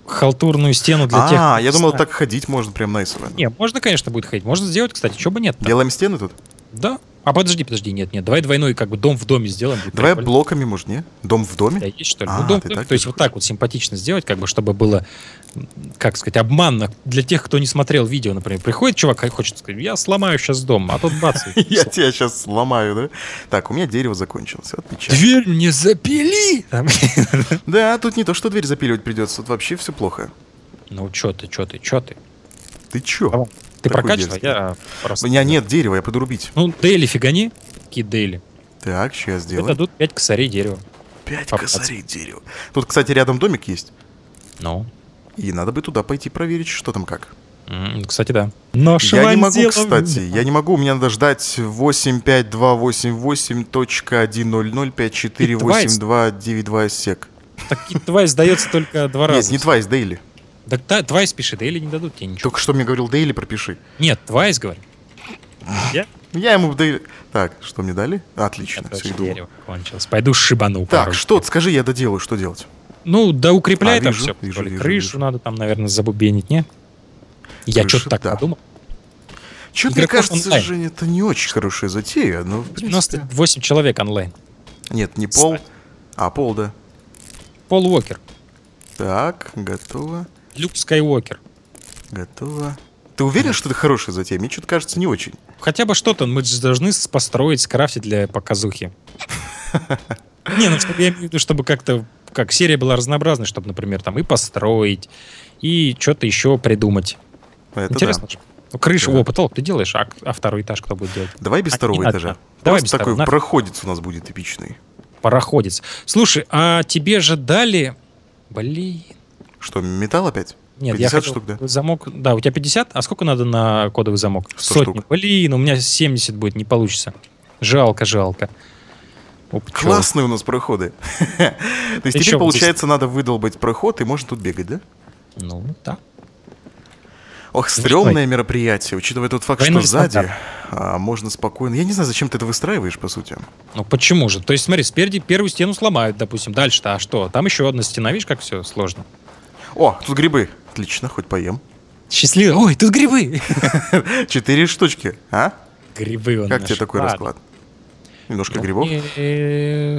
халтурную стену для
а,
тех...
А, я думал, так ходить можно прям найсово.
Не, можно, конечно, будет ходить. Можно сделать, кстати, что бы нет.
Делаем стены тут?
Да. А подожди, подожди, нет, нет, давай двойной как бы дом в доме сделаем.
Давай прикольно. блоками, может, не? Дом в доме?
Да, есть что ли? А, ну, дом в доме, то есть вот так вот симпатично сделать, как бы, чтобы было, как сказать, обманно для тех, кто не смотрел видео, например. Приходит чувак, хочет сказать, я сломаю сейчас дом, а тут бац.
Я тебя сейчас сломаю, да? Так, у меня дерево закончилось, отвечаю.
Дверь мне запили!
Да, тут не то, что дверь запиливать придется, тут вообще все плохо.
Ну, чё ты, чё ты, чё ты?
Ты чё?
Ты прокачивай, я
просто... У меня нет дерева, я пойду рубить.
Ну, дейли фигани, какие дейли.
Так, сейчас сделаю.
Это дадут 5 косарей дерева.
5 косарей дерева. Тут, кстати, рядом домик есть.
Ну.
И надо бы туда пойти проверить, что там как.
Mm, кстати, да.
Но я не могу, кстати, я не могу, мне надо ждать 85288.100.548292 сек.
Так Twice сдается только два раза.
Нет, не Twice, Daily.
Так та, Twice пиши, Daily не дадут тебе ничего.
Только что мне говорил Daily, пропиши.
Нет, Twice говори.
Я? Я ему Daily... Так, что мне дали? Отлично, все, иду.
Кончилось. Пойду шибану.
Так, что, скажи, я доделаю, что делать?
Ну, да укрепляй а, там вижу, все. Вижу, вижу, Крышу вижу. надо там, наверное, забубенить, не? Я что-то так да. подумал.
Что-то мне кажется, онлайн. Женя, это не очень хорошая затея, но... В
принципе... 98 человек онлайн.
Нет, не пол, а пол, да.
Пол Уокер.
Так, готово.
Люк Скайуокер.
Готово. Ты уверен, что это хорошая затея? Мне что-то кажется не очень.
Хотя бы что-то мы же должны построить, скрафтить для показухи. Не, ну чтобы я имею в виду, чтобы как-то как серия была разнообразной, чтобы, например, там и построить, и что-то еще придумать.
Это
Интересно да. Ну, крышу, да. о, потолок ты делаешь, а, а второй этаж кто будет делать?
Давай без а, второго этажа. Надо. Давай без такой второго. проходец у нас будет эпичный.
Пароходец. Слушай, а тебе же дали... Блин.
Что, металл опять?
Нет, 50 я хотел штук, да? замок. Да, у тебя 50, а сколько надо на кодовый замок?
100 Сотни. Штук.
Блин, у меня 70 будет, не получится. Жалко, жалко.
Оп, Классные у нас проходы. То есть теперь, получается, надо выдолбать проход, и можно тут бегать, да?
Ну, да.
Ох, стрёмное мероприятие, учитывая тот факт, что сзади а, можно спокойно... Я не знаю, зачем ты это выстраиваешь, по сути.
Ну почему же? То есть, смотри, спереди первую стену сломают, допустим. Дальше-то, а что? Там еще одна стена, видишь, как все сложно.
О, тут грибы. Отлично, хоть поем.
Счастливо. Ой, тут грибы.
Четыре штучки, а?
Грибы он
Как тебе такой расклад? Немножко ну, грибов?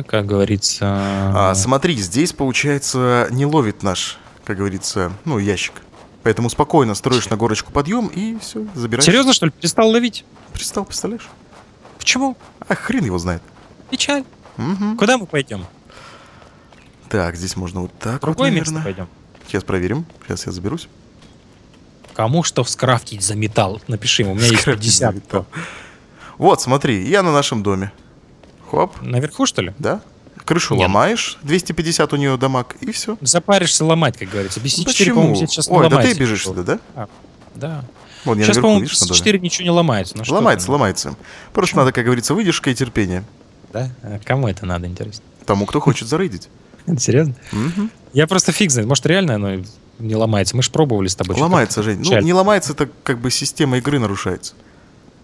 как говорится...
А, смотри, здесь, получается, не ловит наш, как говорится, ну, ящик. Поэтому спокойно строишь на горочку подъем и все, забираешь.
Серьезно, что ли? Перестал ловить?
Перестал, представляешь?
Почему?
А хрен его знает.
Печаль.
Угу.
Куда мы пойдем?
Так, здесь можно вот так
Другое
вот,
наверное. место пойдем.
Сейчас проверим. Сейчас я заберусь.
Кому что скрафтить за металл? Напиши, у меня есть 50.
Вот, смотри, я на нашем доме. Хоп.
Наверху, что ли?
Да. Крышу Нет. ломаешь, 250 у нее дамаг, и все.
Запаришься ломать, как говорится.
Без 4, по-моему, сейчас Ой, да ты бежишь сюда, да?
А, да.
Вот, Сейчас,
по-моему, с 4 ничего не ломается.
Ну, ломается, ломается. Просто Почему? надо, как говорится, выдержка и терпение.
Да? А кому это надо, интересно?
Тому, кто хочет зарейдить.
Серьезно? Я просто фиг знает. Может, реально оно не ломается? Мы же пробовали с тобой.
Ломается, Жень. Ну, не ломается, это как бы система игры нарушается.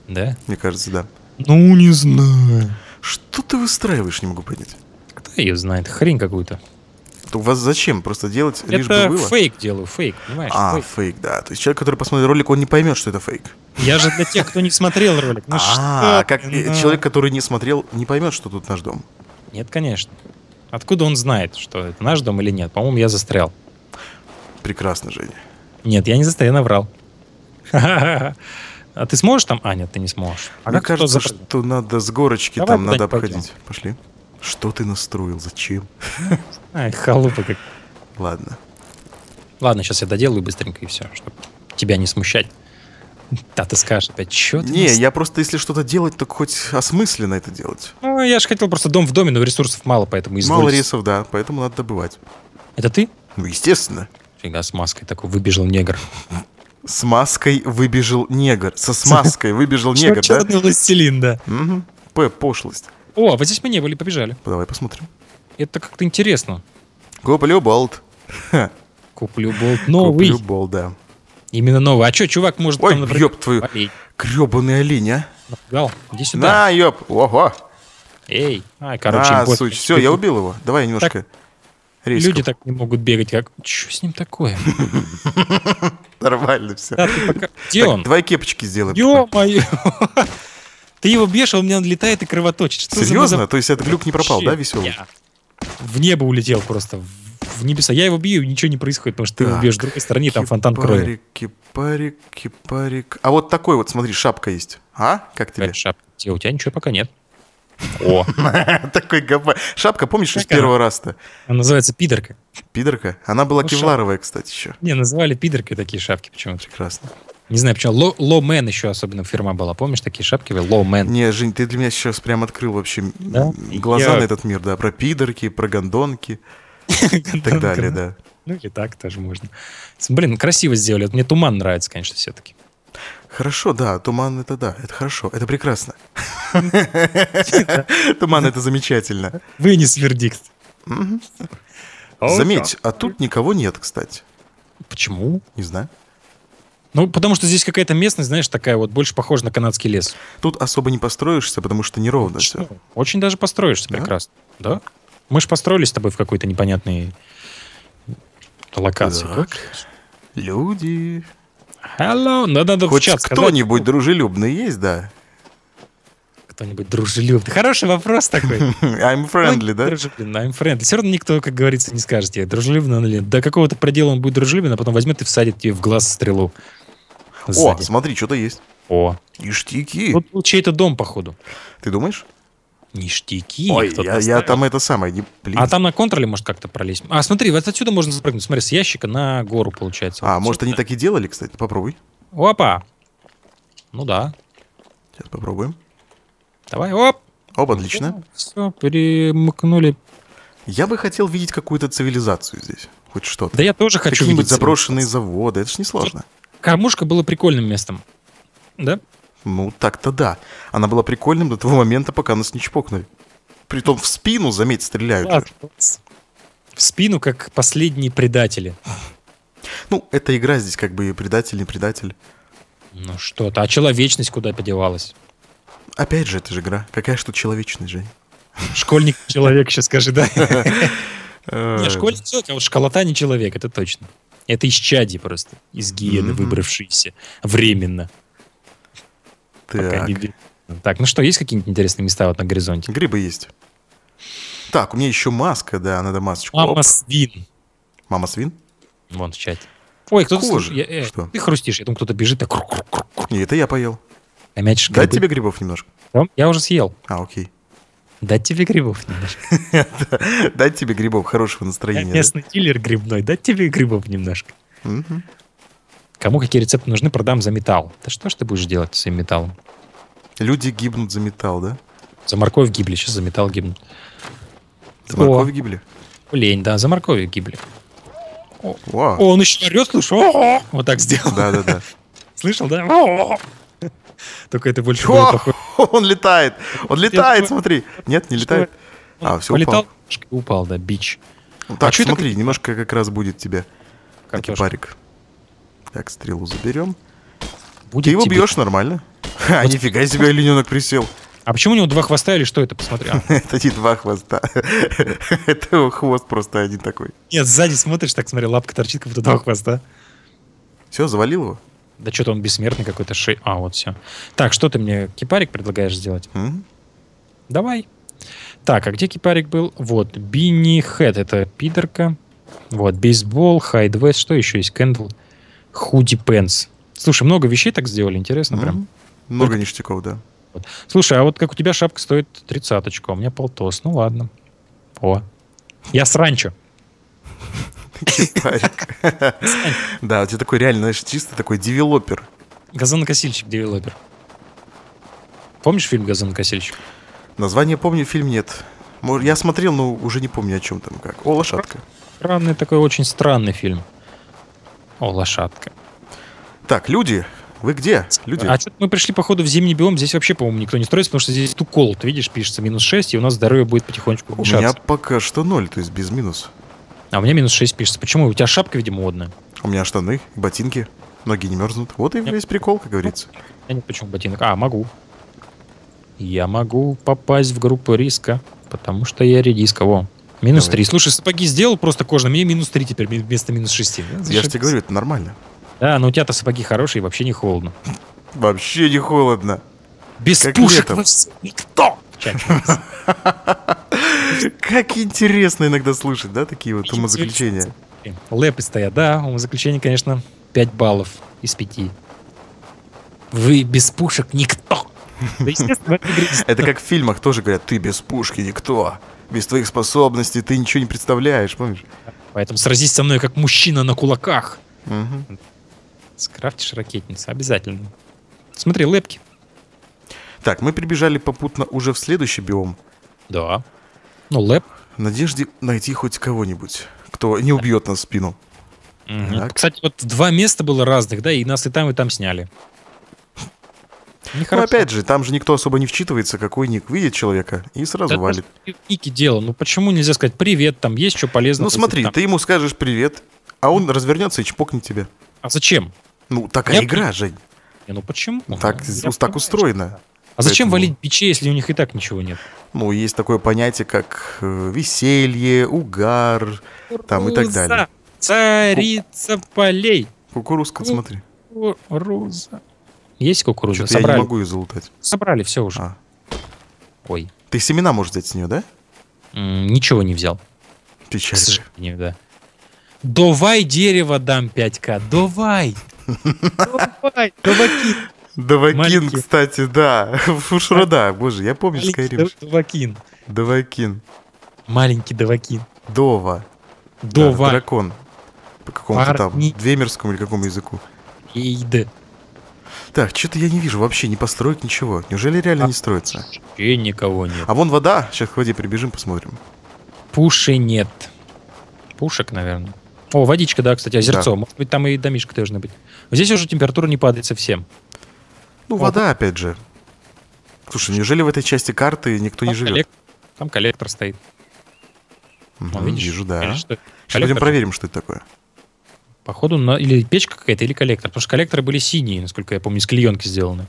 Да?
Мне кажется, да.
Ну, не знаю.
Что ты выстраиваешь, не могу понять.
Кто ее знает? Хрень какую-то.
У вас зачем? Просто делать
это
лишь бы было?
фейк делаю, фейк, понимаешь?
А,
фейк.
фейк, да. То есть человек, который посмотрит ролик, он не поймет, что это фейк.
Я же для тех, кто не смотрел ролик. Ну
а, как человек, который не смотрел, не поймет, что тут наш дом.
Нет, конечно. Откуда он знает, что это наш дом или нет? По-моему, я застрял.
Прекрасно, Женя.
Нет, я не застрял, я наврал. А ты сможешь там? А, нет, ты не сможешь. А
Мне кажется, что надо с горочки там надо обходить. Пошли. Что ты настроил? Зачем?
Ай, халупа как.
Ладно.
Ладно, сейчас я доделаю быстренько и все, чтобы тебя не смущать. Да, ты скажешь опять, что
ты... Не, нас... я просто, если что-то делать, то хоть осмысленно это делать.
Ну, я же хотел просто дом в доме, но ресурсов мало, поэтому
извольте. Мало ресурсов, да, поэтому надо добывать.
Это ты?
Ну, естественно.
Фига, с маской такой выбежал негр.
С маской выбежал негр. Со смазкой выбежал негр, да?
Черный властелин, да.
П, пошлость.
О, вот здесь мы не были, побежали.
Давай посмотрим.
Это как-то интересно.
Куплю болт.
Куплю болт новый.
Куплю болт, да.
Именно новый. А что, чувак может
Ой, там, например... ёб твою. Олень. Гребаный олень, а?
Гал, иди сюда.
На, ёб. Ого.
Эй. А, короче,
а, суч. Все, я убил его. Давай немножко.
Так, люди так не могут бегать, как... Что с ним такое?
Нормально все.
Где он?
Давай кепочки сделаем.
Ё-моё! Ты его бьешь, а он меня летает и кровоточит.
Серьезно? То есть этот глюк не пропал, да, веселый?
В небо улетел просто, в небеса. Я его бью, ничего не происходит, потому что ты его бьешь с другой стороны, там фонтан крови.
Кипарик, кипарик. А вот такой вот, смотри, шапка есть. А? Как тебе?
Шапка. У тебя ничего пока нет.
О. Такой габа. Шапка, помнишь, из первого раз-то?
Она называется пидорка.
Пидорка? Она была ну, кевларовая, кстати, еще.
Не, называли пидоркой такие шапки почему-то.
Прекрасно.
Не знаю, почему. Лоумен еще особенно фирма была. Помнишь такие шапки? Лоумен.
Не, Жень, ты для меня сейчас прям открыл вообще глаза на этот мир, да. Про пидорки, про гондонки и так далее, да.
Ну и так тоже можно. Блин, красиво сделали. Мне туман нравится, конечно, все-таки.
Хорошо, да, туман это да, это хорошо, это прекрасно. Туман это замечательно.
Вынес вердикт.
Заметь, а тут никого нет, кстати.
Почему?
Не знаю.
Ну, потому что здесь какая-то местность, знаешь, такая вот, больше похожа на канадский лес.
Тут особо не построишься, потому что неровно все.
Очень даже построишься прекрасно. Да? Мы же построились с тобой в какой-то непонятной локации. Так.
Люди.
Hello. Надо, надо
Хоть кто-нибудь дружелюбный есть, да?
кто-нибудь дружелюбный? Хороший вопрос такой.
I'm friendly, да?
Дружелюбный, I'm friendly. Все равно никто, как говорится, не скажет тебе, дружелюбный он или До какого-то предела он будет дружелюбен, а потом возьмет и всадит тебе в глаз стрелу.
Сзади. О, смотри, что-то есть.
О.
Ништяки.
Вот был чей-то дом, походу.
Ты думаешь?
Ништяки.
Ой, я, я там это самое. Не,
блин. А там на контроле может как-то пролезть. А, смотри, вот отсюда можно запрыгнуть. Смотри, с ящика на гору получается.
А,
вот
может, они так и делали, кстати? Попробуй.
Опа. Ну да.
Сейчас попробуем.
Давай, оп.
Оп, отлично.
Все, перемыкнули.
Я бы хотел видеть какую-то цивилизацию здесь. Хоть что-то.
Да я тоже хочу
Какие-нибудь заброшенные заводы. Это ж не сложно.
Кормушка была прикольным местом. Да?
Ну, так-то да. Она была прикольным до того момента, пока нас не чпокнули. Притом в спину, заметь, стреляют.
В спину, как последние предатели.
Ну, эта игра здесь как бы предатель, не предатель.
Ну что-то. А человечность куда подевалась?
Опять же, это же игра. Какая же тут человечность, Жень?
Школьник-человек, сейчас скажи, да? Не, школьник человек, а вот школота не человек, это точно. Это из чади просто, из гиены, выбравшиеся временно.
Так.
Так, ну что, есть какие-нибудь интересные места вот на горизонте?
Грибы есть. Так, у меня еще маска, да, надо масочку.
Мама свин.
Мама свин?
Вон в чате. Ой, кто-то слушай, я, э, что? Ты хрустишь, я думаю, кто-то бежит, так.
Не, это я поел.
А мячик
Дать тебе грибов немножко?
Я уже съел.
А, окей.
Дать тебе грибов немножко.
Дать тебе грибов, хорошего настроения.
местный киллер грибной. Дать тебе грибов немножко. Кому какие рецепты нужны, продам за металл. Да что ж ты будешь делать с этим металлом?
Люди гибнут за металл, да?
За морковь гибли, сейчас за металл гибнут.
За морковь гибли?
Лень, да, за морковью гибли.
О, О,
он еще орет, слышь, вот так сделал.
Да-да-да.
Слышал, да? Только это больше было
похоже. Он летает, он летает, смотри. Нет, не летает.
А, все, упал. упал, да, бич.
Ну, так, а смотри, немножко как раз будет тебе парик. Так, стрелу заберем. Будет Ты его тебе... бьешь нормально. А, нифига себе, олененок присел.
А почему у него два хвоста или что это? Посмотри.
Это не два хвоста. Это его хвост просто один такой.
Нет, сзади смотришь, так смотри, лапка торчит, как будто два хвоста.
Все, завалил его?
Да что-то он бессмертный какой-то шей. А, вот все. Так, что ты мне кипарик предлагаешь сделать? Давай. Так, а где кипарик был? Вот, Бинни Хэт, это пидорка. Вот, бейсбол, хайд вест, что еще есть? Кэндл, худи пенс. Слушай, много вещей так сделали, интересно mm-hmm. прям.
Много Только... ништяков, да.
Вот. Слушай, а вот как у тебя шапка стоит тридцаточка, а у меня полтос. Ну ладно. О. Я сранчо.
Да, у тебя такой реально, знаешь, чисто такой девелопер.
Газонокосильщик, девелопер. Помнишь фильм «Газонокосильщик»?
Название помню, фильм нет. Я смотрел, но уже не помню о чем там как. О, лошадка.
Странный такой, очень странный фильм. О, лошадка.
Так, люди, вы где, люди?
А что мы пришли, походу, в зимний биом. Здесь вообще, по-моему, никто не строится, потому что здесь тукол, ты видишь, пишется минус 6, и у нас здоровье будет потихонечку.
У меня пока что 0, то есть без минус.
А у меня минус 6 пишется. Почему? У тебя шапка, видимо, модная.
У меня штаны, ботинки, ноги не мерзнут. Вот и весь прикол, как говорится.
Я не почему ботинок. А, могу. Я могу попасть в группу риска, потому что я редиска. Во. Минус Давай. 3. Слушай, сапоги сделал просто кожаные, мне минус 3 теперь вместо минус 6.
Я же тебе говорю, это нормально.
Да, но у тебя-то сапоги хорошие, вообще не холодно.
Вообще не холодно.
Без как пушек никто.
Как интересно иногда слушать, да, такие вот умозаключения.
Лэпы стоят, да, умозаключение, конечно, 5 баллов из 5. Вы без пушек никто.
Это как в фильмах тоже говорят, ты без пушки никто. Без твоих способностей ты ничего не представляешь, помнишь?
Поэтому сразись со мной как мужчина на кулаках. Скрафтишь ракетницу, обязательно. Смотри, лэпки.
Так, мы прибежали попутно уже в следующий биом.
Да. Ну, лэп.
В надежде найти хоть кого-нибудь, кто не убьет нас в спину.
Угу. Кстати, вот два места было разных, да, и нас и там, и там сняли.
Ну, опять же, там же никто особо не вчитывается, какой ник видит человека и сразу да валит.
Ники дело. Ну почему нельзя сказать привет, там есть что полезное?
Ну смотри, там... ты ему скажешь привет, а он развернется и чпокнет тебя.
А зачем?
Ну, такая Я... игра, Жень.
Не, ну почему?
Так, Я так устроено.
А зачем валить печи, если у них и так ничего нет?
Ну, есть такое понятие, как э, веселье, угар, Кукуруза, там и так далее.
Царица полей.
Кукурузка, смотри.
Кукуруза. Есть кукуруза?
Что-то Собрали. я не могу ее залутать.
Собрали, все уже. А. Ой.
Ты семена можешь взять с нее, да?
М -м, ничего не взял.
Печаль.
К да. Давай дерево дам 5к. Давай. Давай. Давакин.
Давакин, кстати, да. Фушрода, боже, я помню Скайрим.
Давакин.
Давакин.
Маленький Давакин.
Дова.
Дова.
Да, дракон. По какому-то там, двемерскому или какому языку.
Иде.
Так, что-то я не вижу вообще, не построить ничего. Неужели реально а, не строится?
Вообще никого нет.
А вон вода. Сейчас к воде прибежим, посмотрим.
Пуши нет. Пушек, наверное. О, водичка, да, кстати, озерцо. Да. Может быть, там и домишка должна быть. Здесь уже температура не падает совсем.
Ну, О, вода, опять же. Слушай, неужели в этой части карты никто там не живет? Коллектор.
Там коллектор стоит.
Угу, О, видишь? Вижу, да. Сейчас пойдем проверим, что это такое.
Походу, на... или печка какая-то, или коллектор. Потому что коллекторы были синие, насколько я помню, из клеенки сделаны.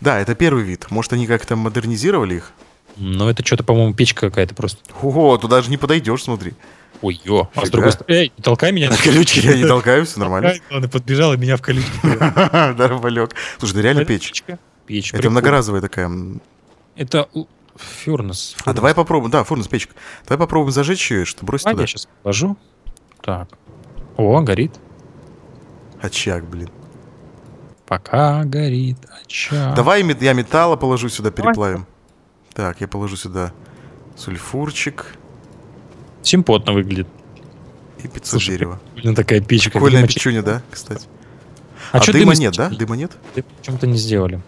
Да, это первый вид. Может, они как-то модернизировали их?
Но это что-то, по-моему, печка какая-то просто.
Ого, туда даже не подойдешь, смотри.
Ой, ё. А с другой стороны, эй, не толкай меня на колючке.
Я не толкаю, все нормально.
Подбежал и меня в колючке.
Дорвалек. Слушай, это реально печь. Печь. Это многоразовая такая.
Это фурнес.
А давай попробуем, да, фурнес, печка. Давай попробуем зажечь ее, что бросить туда.
я сейчас положу. Так. О, горит.
Очаг, блин.
Пока горит очаг.
Давай я металла положу сюда, переплавим. Так, я положу сюда сульфурчик.
Симпотно выглядит.
И 500 Слушай, дерева.
Блин, такая печка.
Прикольная печуня, да, кстати. А, а дыма нет, да? Дыма нет?
Почему-то не сделали.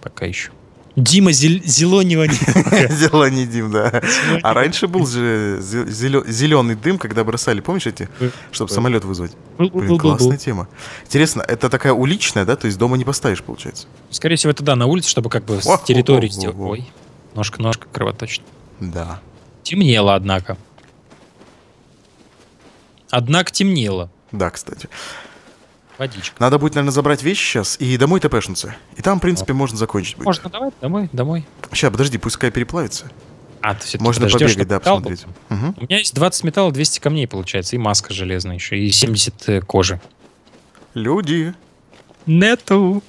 Пока еще. Дима Зеленого
Зеленый дим, да. А раньше был же зеленый дым, когда бросали, помнишь эти? Чтобы самолет вызвать. Блин, классная тема. Интересно, это такая уличная, да? То есть дома не поставишь, получается?
Скорее всего, это да, на улице, чтобы как бы с территории сделать. Ой, ножка-ножка кровоточит.
Да.
Темнело, однако. Однако темнело.
Да, кстати.
Водичка.
Надо будет, наверное, забрать вещи сейчас и домой ТПшницы. И там, в принципе, О. можно закончить. Будет.
Можно давай, домой, домой.
Сейчас, подожди, пускай переплавится.
А, ты
Можно побегать, да, посмотреть.
Угу. У меня есть 20 металла, 200 камней, получается, и маска железная еще, и 70 э, кожи.
Люди.
Нету.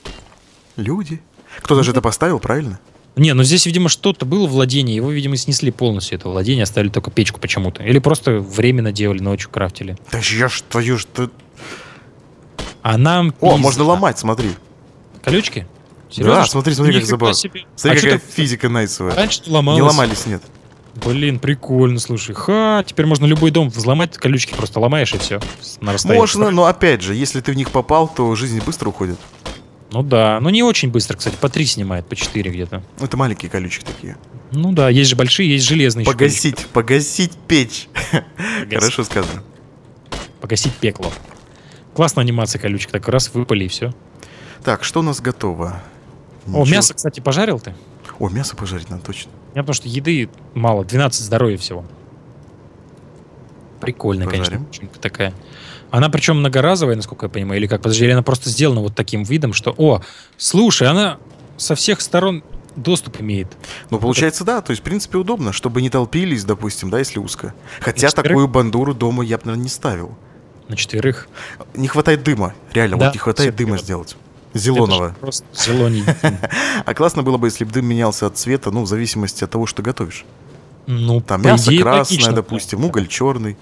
Люди. Кто-то же это поставил, правильно?
Не, ну здесь, видимо, что-то было владение. Его, видимо, снесли полностью, это владение, оставили только печку почему-то. Или просто временно делали, ночью крафтили.
Да я ж твою ж... Ты...
А нам...
О, пизда. можно ломать, смотри.
Колючки?
Серьезно? Да, смотри, смотри, как забавно. Смотри, а какая физика найсовая.
Раньше ломалось.
Не ломались, нет.
Блин, прикольно, слушай. Ха, теперь можно любой дом взломать, колючки просто ломаешь и все.
Можно, но опять же, если ты в них попал, то жизнь быстро уходит.
Ну да, но не очень быстро, кстати, по три снимает, по четыре где-то.
Это маленькие колючки такие.
Ну да, есть же большие, есть железные.
Погасить, погасить печь. Погасить. Хорошо сказано.
Погасить пекло. Классная анимация колючек, так раз выпали и все.
Так, что у нас готово?
Ничего. О, мясо, кстати, пожарил ты?
О, мясо пожарить надо точно.
Я потому что еды мало, 12 здоровья всего. Прикольная, Пожарим. конечно, такая. Она причем многоразовая, насколько я понимаю, или как? Подожди, или она просто сделана вот таким видом, что, о, слушай, она со всех сторон доступ имеет.
Ну, получается, да. То есть, в принципе, удобно, чтобы не толпились, допустим, да, если узко. Хотя такую бандуру дома я бы, наверное, не ставил.
На четверых?
Не хватает дыма. Реально, да, вот не хватает дыма верно. сделать. Зеленого.
просто зеленый.
А классно было бы, если бы дым менялся от цвета, ну, в зависимости от того, что готовишь.
Ну,
Там мясо красное, допустим, уголь черный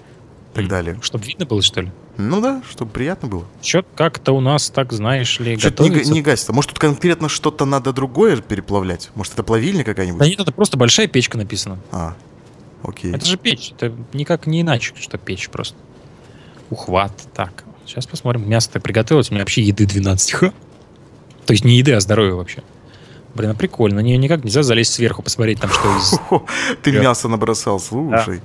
так далее.
Чтобы видно было, что ли?
Ну да, чтобы приятно было.
Что как-то у нас, так знаешь ли,
Что-то не, не гасится. Может, тут конкретно что-то надо другое переплавлять? Может, это плавильня какая-нибудь?
Да нет, это просто большая печка написана.
А, окей.
Это же печь. Это никак не иначе, что печь просто. Ухват. Так, сейчас посмотрим. Мясо-то приготовилось. У меня вообще еды 12. Ха. То есть не еды, а здоровье вообще. Блин, а прикольно. На нее никак нельзя залезть сверху, посмотреть там, что из...
Ты мясо набросал, слушай.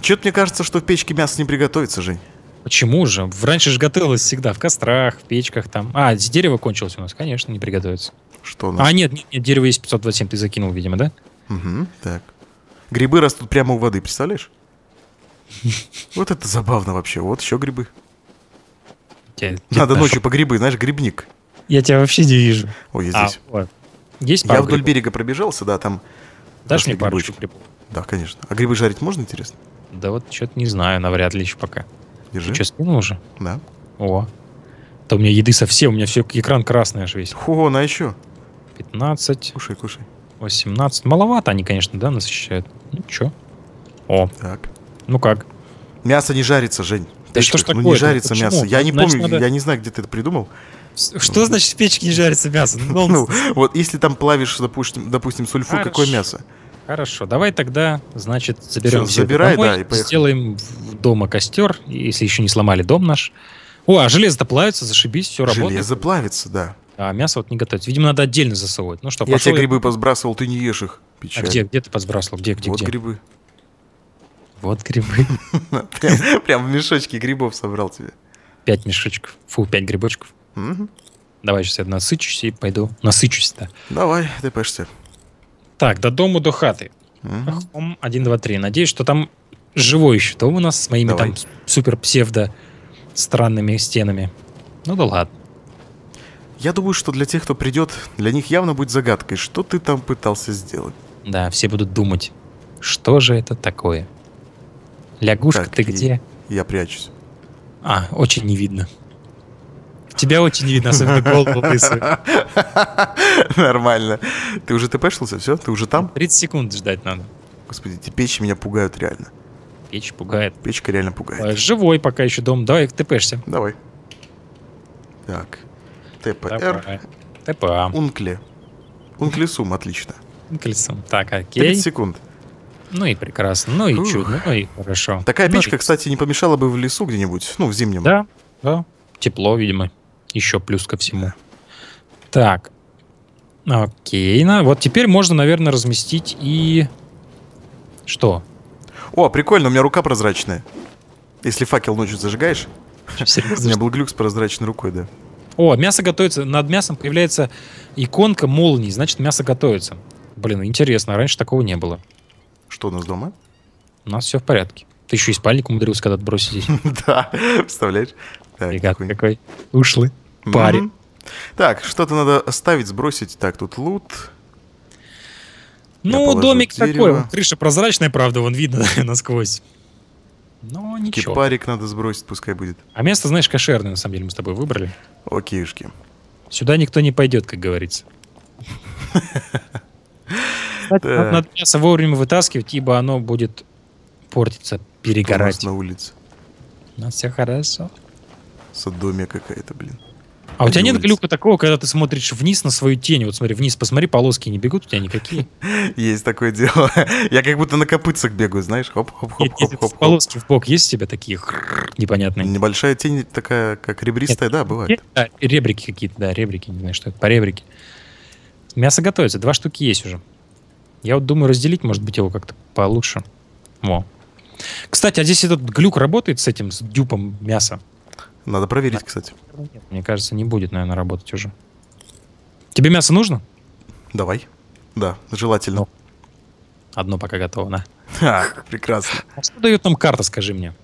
Че-то мне кажется, что в печке мясо не приготовится, Жень.
Почему же? Раньше же готовилось всегда в кострах, в печках там. А, дерево кончилось у нас, конечно, не приготовится.
Что у нас?
А, нет, нет, нет дерево есть 527, ты закинул, видимо, да?
Угу, так. Грибы растут прямо у воды, представляешь? Вот это забавно вообще. Вот еще грибы. Надо ночью по грибы, знаешь, грибник.
Я тебя вообще не вижу.
Ой, я здесь.
А, вот. Есть
Я вдоль берега пробежался, да, там.
Дашь мне парочку грибов?
Да, конечно. А грибы жарить можно, интересно?
Да вот что-то не знаю, навряд ли еще пока.
Держи.
Ты что, скинул уже?
Да.
О. То у меня еды совсем, у меня все экран красный аж весь.
О, на еще.
15.
Кушай, кушай.
18. Маловато они, конечно, да, насыщают. Ну, что? О.
Так.
Ну как?
Мясо не жарится, Жень.
Да что ж такое?
Ну не жарится Почему? мясо. Я не значит, помню, надо... я не знаю, где ты это придумал.
Что значит в печке не жарится мясо?
Ну, вот если там плавишь, допустим, допустим сульфу, Хорошо. какое мясо?
Хорошо, давай тогда, значит, заберем
все, забирай, домой, да, и
поехали. сделаем дома костер, если еще не сломали дом наш. О, а железо-то плавится, зашибись, все работает.
Железо плавится, да.
А мясо вот не готовить. Видимо, надо отдельно засовывать. Ну что,
Я тебе грибы позбрасывал, ты не ешь их.
Печаль. А где, где ты позбрасывал? Где, где,
вот
где?
грибы.
Вот грибы.
Прям в мешочке грибов собрал тебе.
Пять мешочков. Фу, пять грибочков. Давай сейчас я насычусь и пойду. Насычусь-то.
Давай, ты пошься.
Так, до дому, до хаты. Угу. 1, 2, 3. Надеюсь, что там живой еще дом у нас с моими Давай. там супер псевдо странными стенами. Ну да ладно.
Я думаю, что для тех, кто придет, для них явно будет загадкой, что ты там пытался сделать.
Да, все будут думать, что же это такое. Лягушка, так, ты где?
Я прячусь.
А, очень не видно. Тебя очень не видно, особенно голову лысую.
Нормально. Ты уже тпшился, все? Ты уже там?
30 секунд ждать надо.
Господи, эти печи меня пугают реально.
Печь пугает.
Печка реально пугает.
А, живой пока еще дом. Давай, тпшься.
Давай. Так. ТПР.
ТПА.
Ункле. Унклесум, отлично.
Унклесум. Так, окей.
30 секунд.
Ну и прекрасно, ну и Ух. чудно, ну и хорошо.
Такая
ну
печка, и... кстати, не помешала бы в лесу где-нибудь, ну, в зимнем.
Да, да. Тепло, видимо. Еще плюс ко всему. Так. Окей, на, вот теперь можно, наверное, разместить и... Что?
О, прикольно, у меня рука прозрачная. Если факел ночью зажигаешь... У меня был глюк с прозрачной рукой, да.
О, мясо готовится. Над мясом появляется иконка молнии, значит, мясо готовится. Блин, интересно, раньше такого не было.
Что у нас дома?
У нас все в порядке. Ты еще и спальник умудрился когда-то бросить.
Да, представляешь?
Ребят, какой ушлый парень.
Так, что-то надо оставить, сбросить. Так, тут лут.
Ну, домик такой, крыша прозрачная, правда, вон видно насквозь. Но ничего.
Кипарик надо сбросить, пускай будет.
А место, знаешь, кошерное, на самом деле, мы с тобой выбрали.
Окейшки.
Сюда никто не пойдет, как говорится. Надо мясо вовремя вытаскивать, ибо оно будет портиться, перегорать.
на улице.
У нас все хорошо.
Содомия какая-то, блин.
А у тебя нет глюка такого, когда ты смотришь вниз на свою тень? Вот смотри, вниз посмотри, полоски не бегут у тебя никакие.
Есть такое дело. Я как будто на копытцах бегаю, знаешь, хоп-хоп-хоп-хоп-хоп.
Полоски в бок есть у тебя такие непонятные?
Небольшая тень такая, как ребристая, да, бывает.
Да, ребрики какие-то, да, ребрики, не знаю, что это, по ребрики. Мясо готовится, два штуки есть уже. Я вот думаю разделить, может быть, его как-то получше. Во. Кстати, а здесь этот глюк работает с этим, с дюпом мяса?
Надо проверить, кстати.
Нет, мне кажется, не будет, наверное, работать уже. Тебе мясо нужно?
Давай. Да, желательно. Ну,
одно пока готово, да.
А, прекрасно.
А что дает нам карта, скажи мне?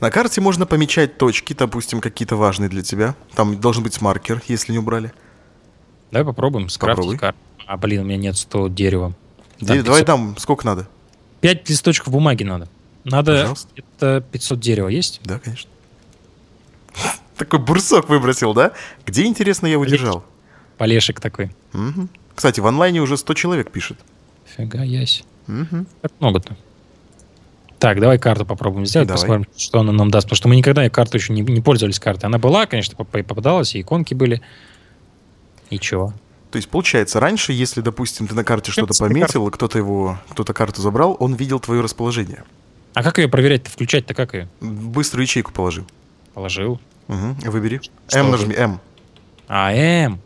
На карте можно помечать точки, допустим, какие-то важные для тебя. Там должен быть маркер, если не убрали.
Давай попробуем скрафтить карту. А, блин, у меня нет 100 дерева.
Там Давай там, сколько надо?
5 листочков бумаги надо. Надо... Пожалуйста. Это 500 дерева есть?
Да, конечно. Такой бурсок выбросил, да? Где, интересно, я его держал?
Полешек такой.
Угу. Кстати, в онлайне уже 100 человек пишет.
Фига ясь. Угу. Как много-то. Так, давай карту попробуем сделать, давай. посмотрим, что она нам даст. Потому что мы никогда карту еще не, не пользовались картой. Она была, конечно, попадалась, и иконки были. И чего?
То есть, получается, раньше, если, допустим, ты на карте что-то пометил, кто-то его, кто-то карту забрал, он видел твое расположение.
А как ее проверять-то? Включать-то как ее?
Быструю ячейку положи.
Положил.
Угу, выбери. Что М нажми, М.
А, М.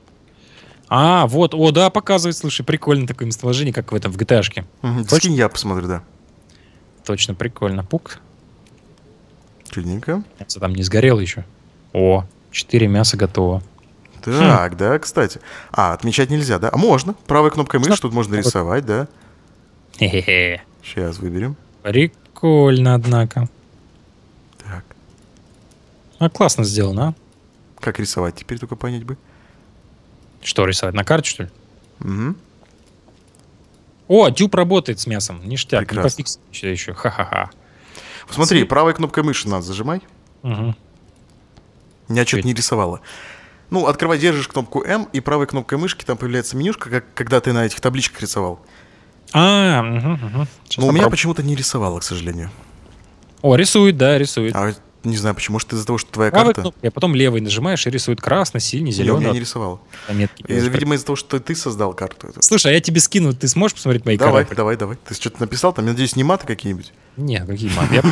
А, вот, о, да, показывает, слушай, прикольно такое местоположение, как в этом, в GTA. -шке.
Угу, Скинь я посмотрю, да.
Точно, прикольно. Пук.
Чудненько.
Мясо там не сгорело еще. О, четыре мяса готово.
Так, хм. да, кстати. А, отмечать нельзя, да? А можно. Правой кнопкой мыши тут можно рисовать, да?
Хе-хе-хе.
Сейчас выберем.
Прикольно, однако. А классно сделано, а?
Как рисовать теперь только понять бы.
Что рисовать? На карте, что ли?
Угу.
О, дюб работает с мясом. Ништяк. Прекрасно. Не еще. Ха-ха-ха.
Смотри, правой кнопкой мыши надо зажимай.
Угу.
Меня что-то не рисовало. Ну, открывай, держишь кнопку М, и правой кнопкой мышки там появляется менюшка, как когда ты на этих табличках рисовал.
А, угу, угу.
Но у меня почему-то не рисовало, к сожалению.
О, рисует, да, рисует.
А не знаю, почему, может, из-за того, что твоя Правой карта...
Кнопкой, а потом левый нажимаешь и рисует красный, синий, зеленый.
Я не рисовал. Пометки. И, видимо, из-за того, что ты создал карту. Эту.
Слушай, а я тебе скину, ты сможешь посмотреть мои
давай,
карты?
Давай, давай, давай. Ты что-то написал там, я надеюсь, не маты какие-нибудь?
Нет, какие маты?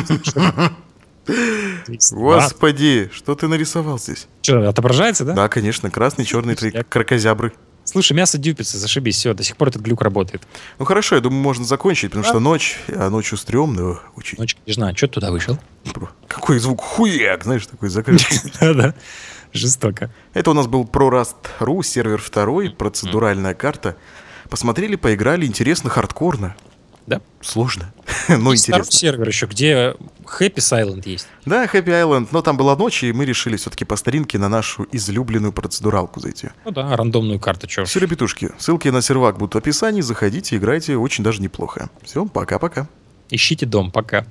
Господи, что ты нарисовал здесь?
Что, отображается, да?
Да, конечно, красный, черный, три крокозябры.
Слушай, мясо дюпится, зашибись, все, до сих пор этот глюк работает.
Ну хорошо, я думаю, можно закончить, потому что ночь, а ночью стрёмно очень.
Ночь княжна, что ты туда вышел?
Какой звук хуяк, знаешь, такой закрыт.
Да-да, жестоко.
Это у нас был ProRust.ru, сервер второй, процедуральная карта. Посмотрели, поиграли, интересно, хардкорно.
Да.
Сложно, но интересно.
сервер еще, где Happy Island есть.
Да, Happy Island, но там была ночь, и мы решили все-таки по старинке на нашу излюбленную процедуралку зайти.
Ну да, рандомную карту, что.
Все, ребятушки, ссылки на сервак будут в описании, заходите, играйте, очень даже неплохо. Все, пока-пока.
Ищите дом, пока.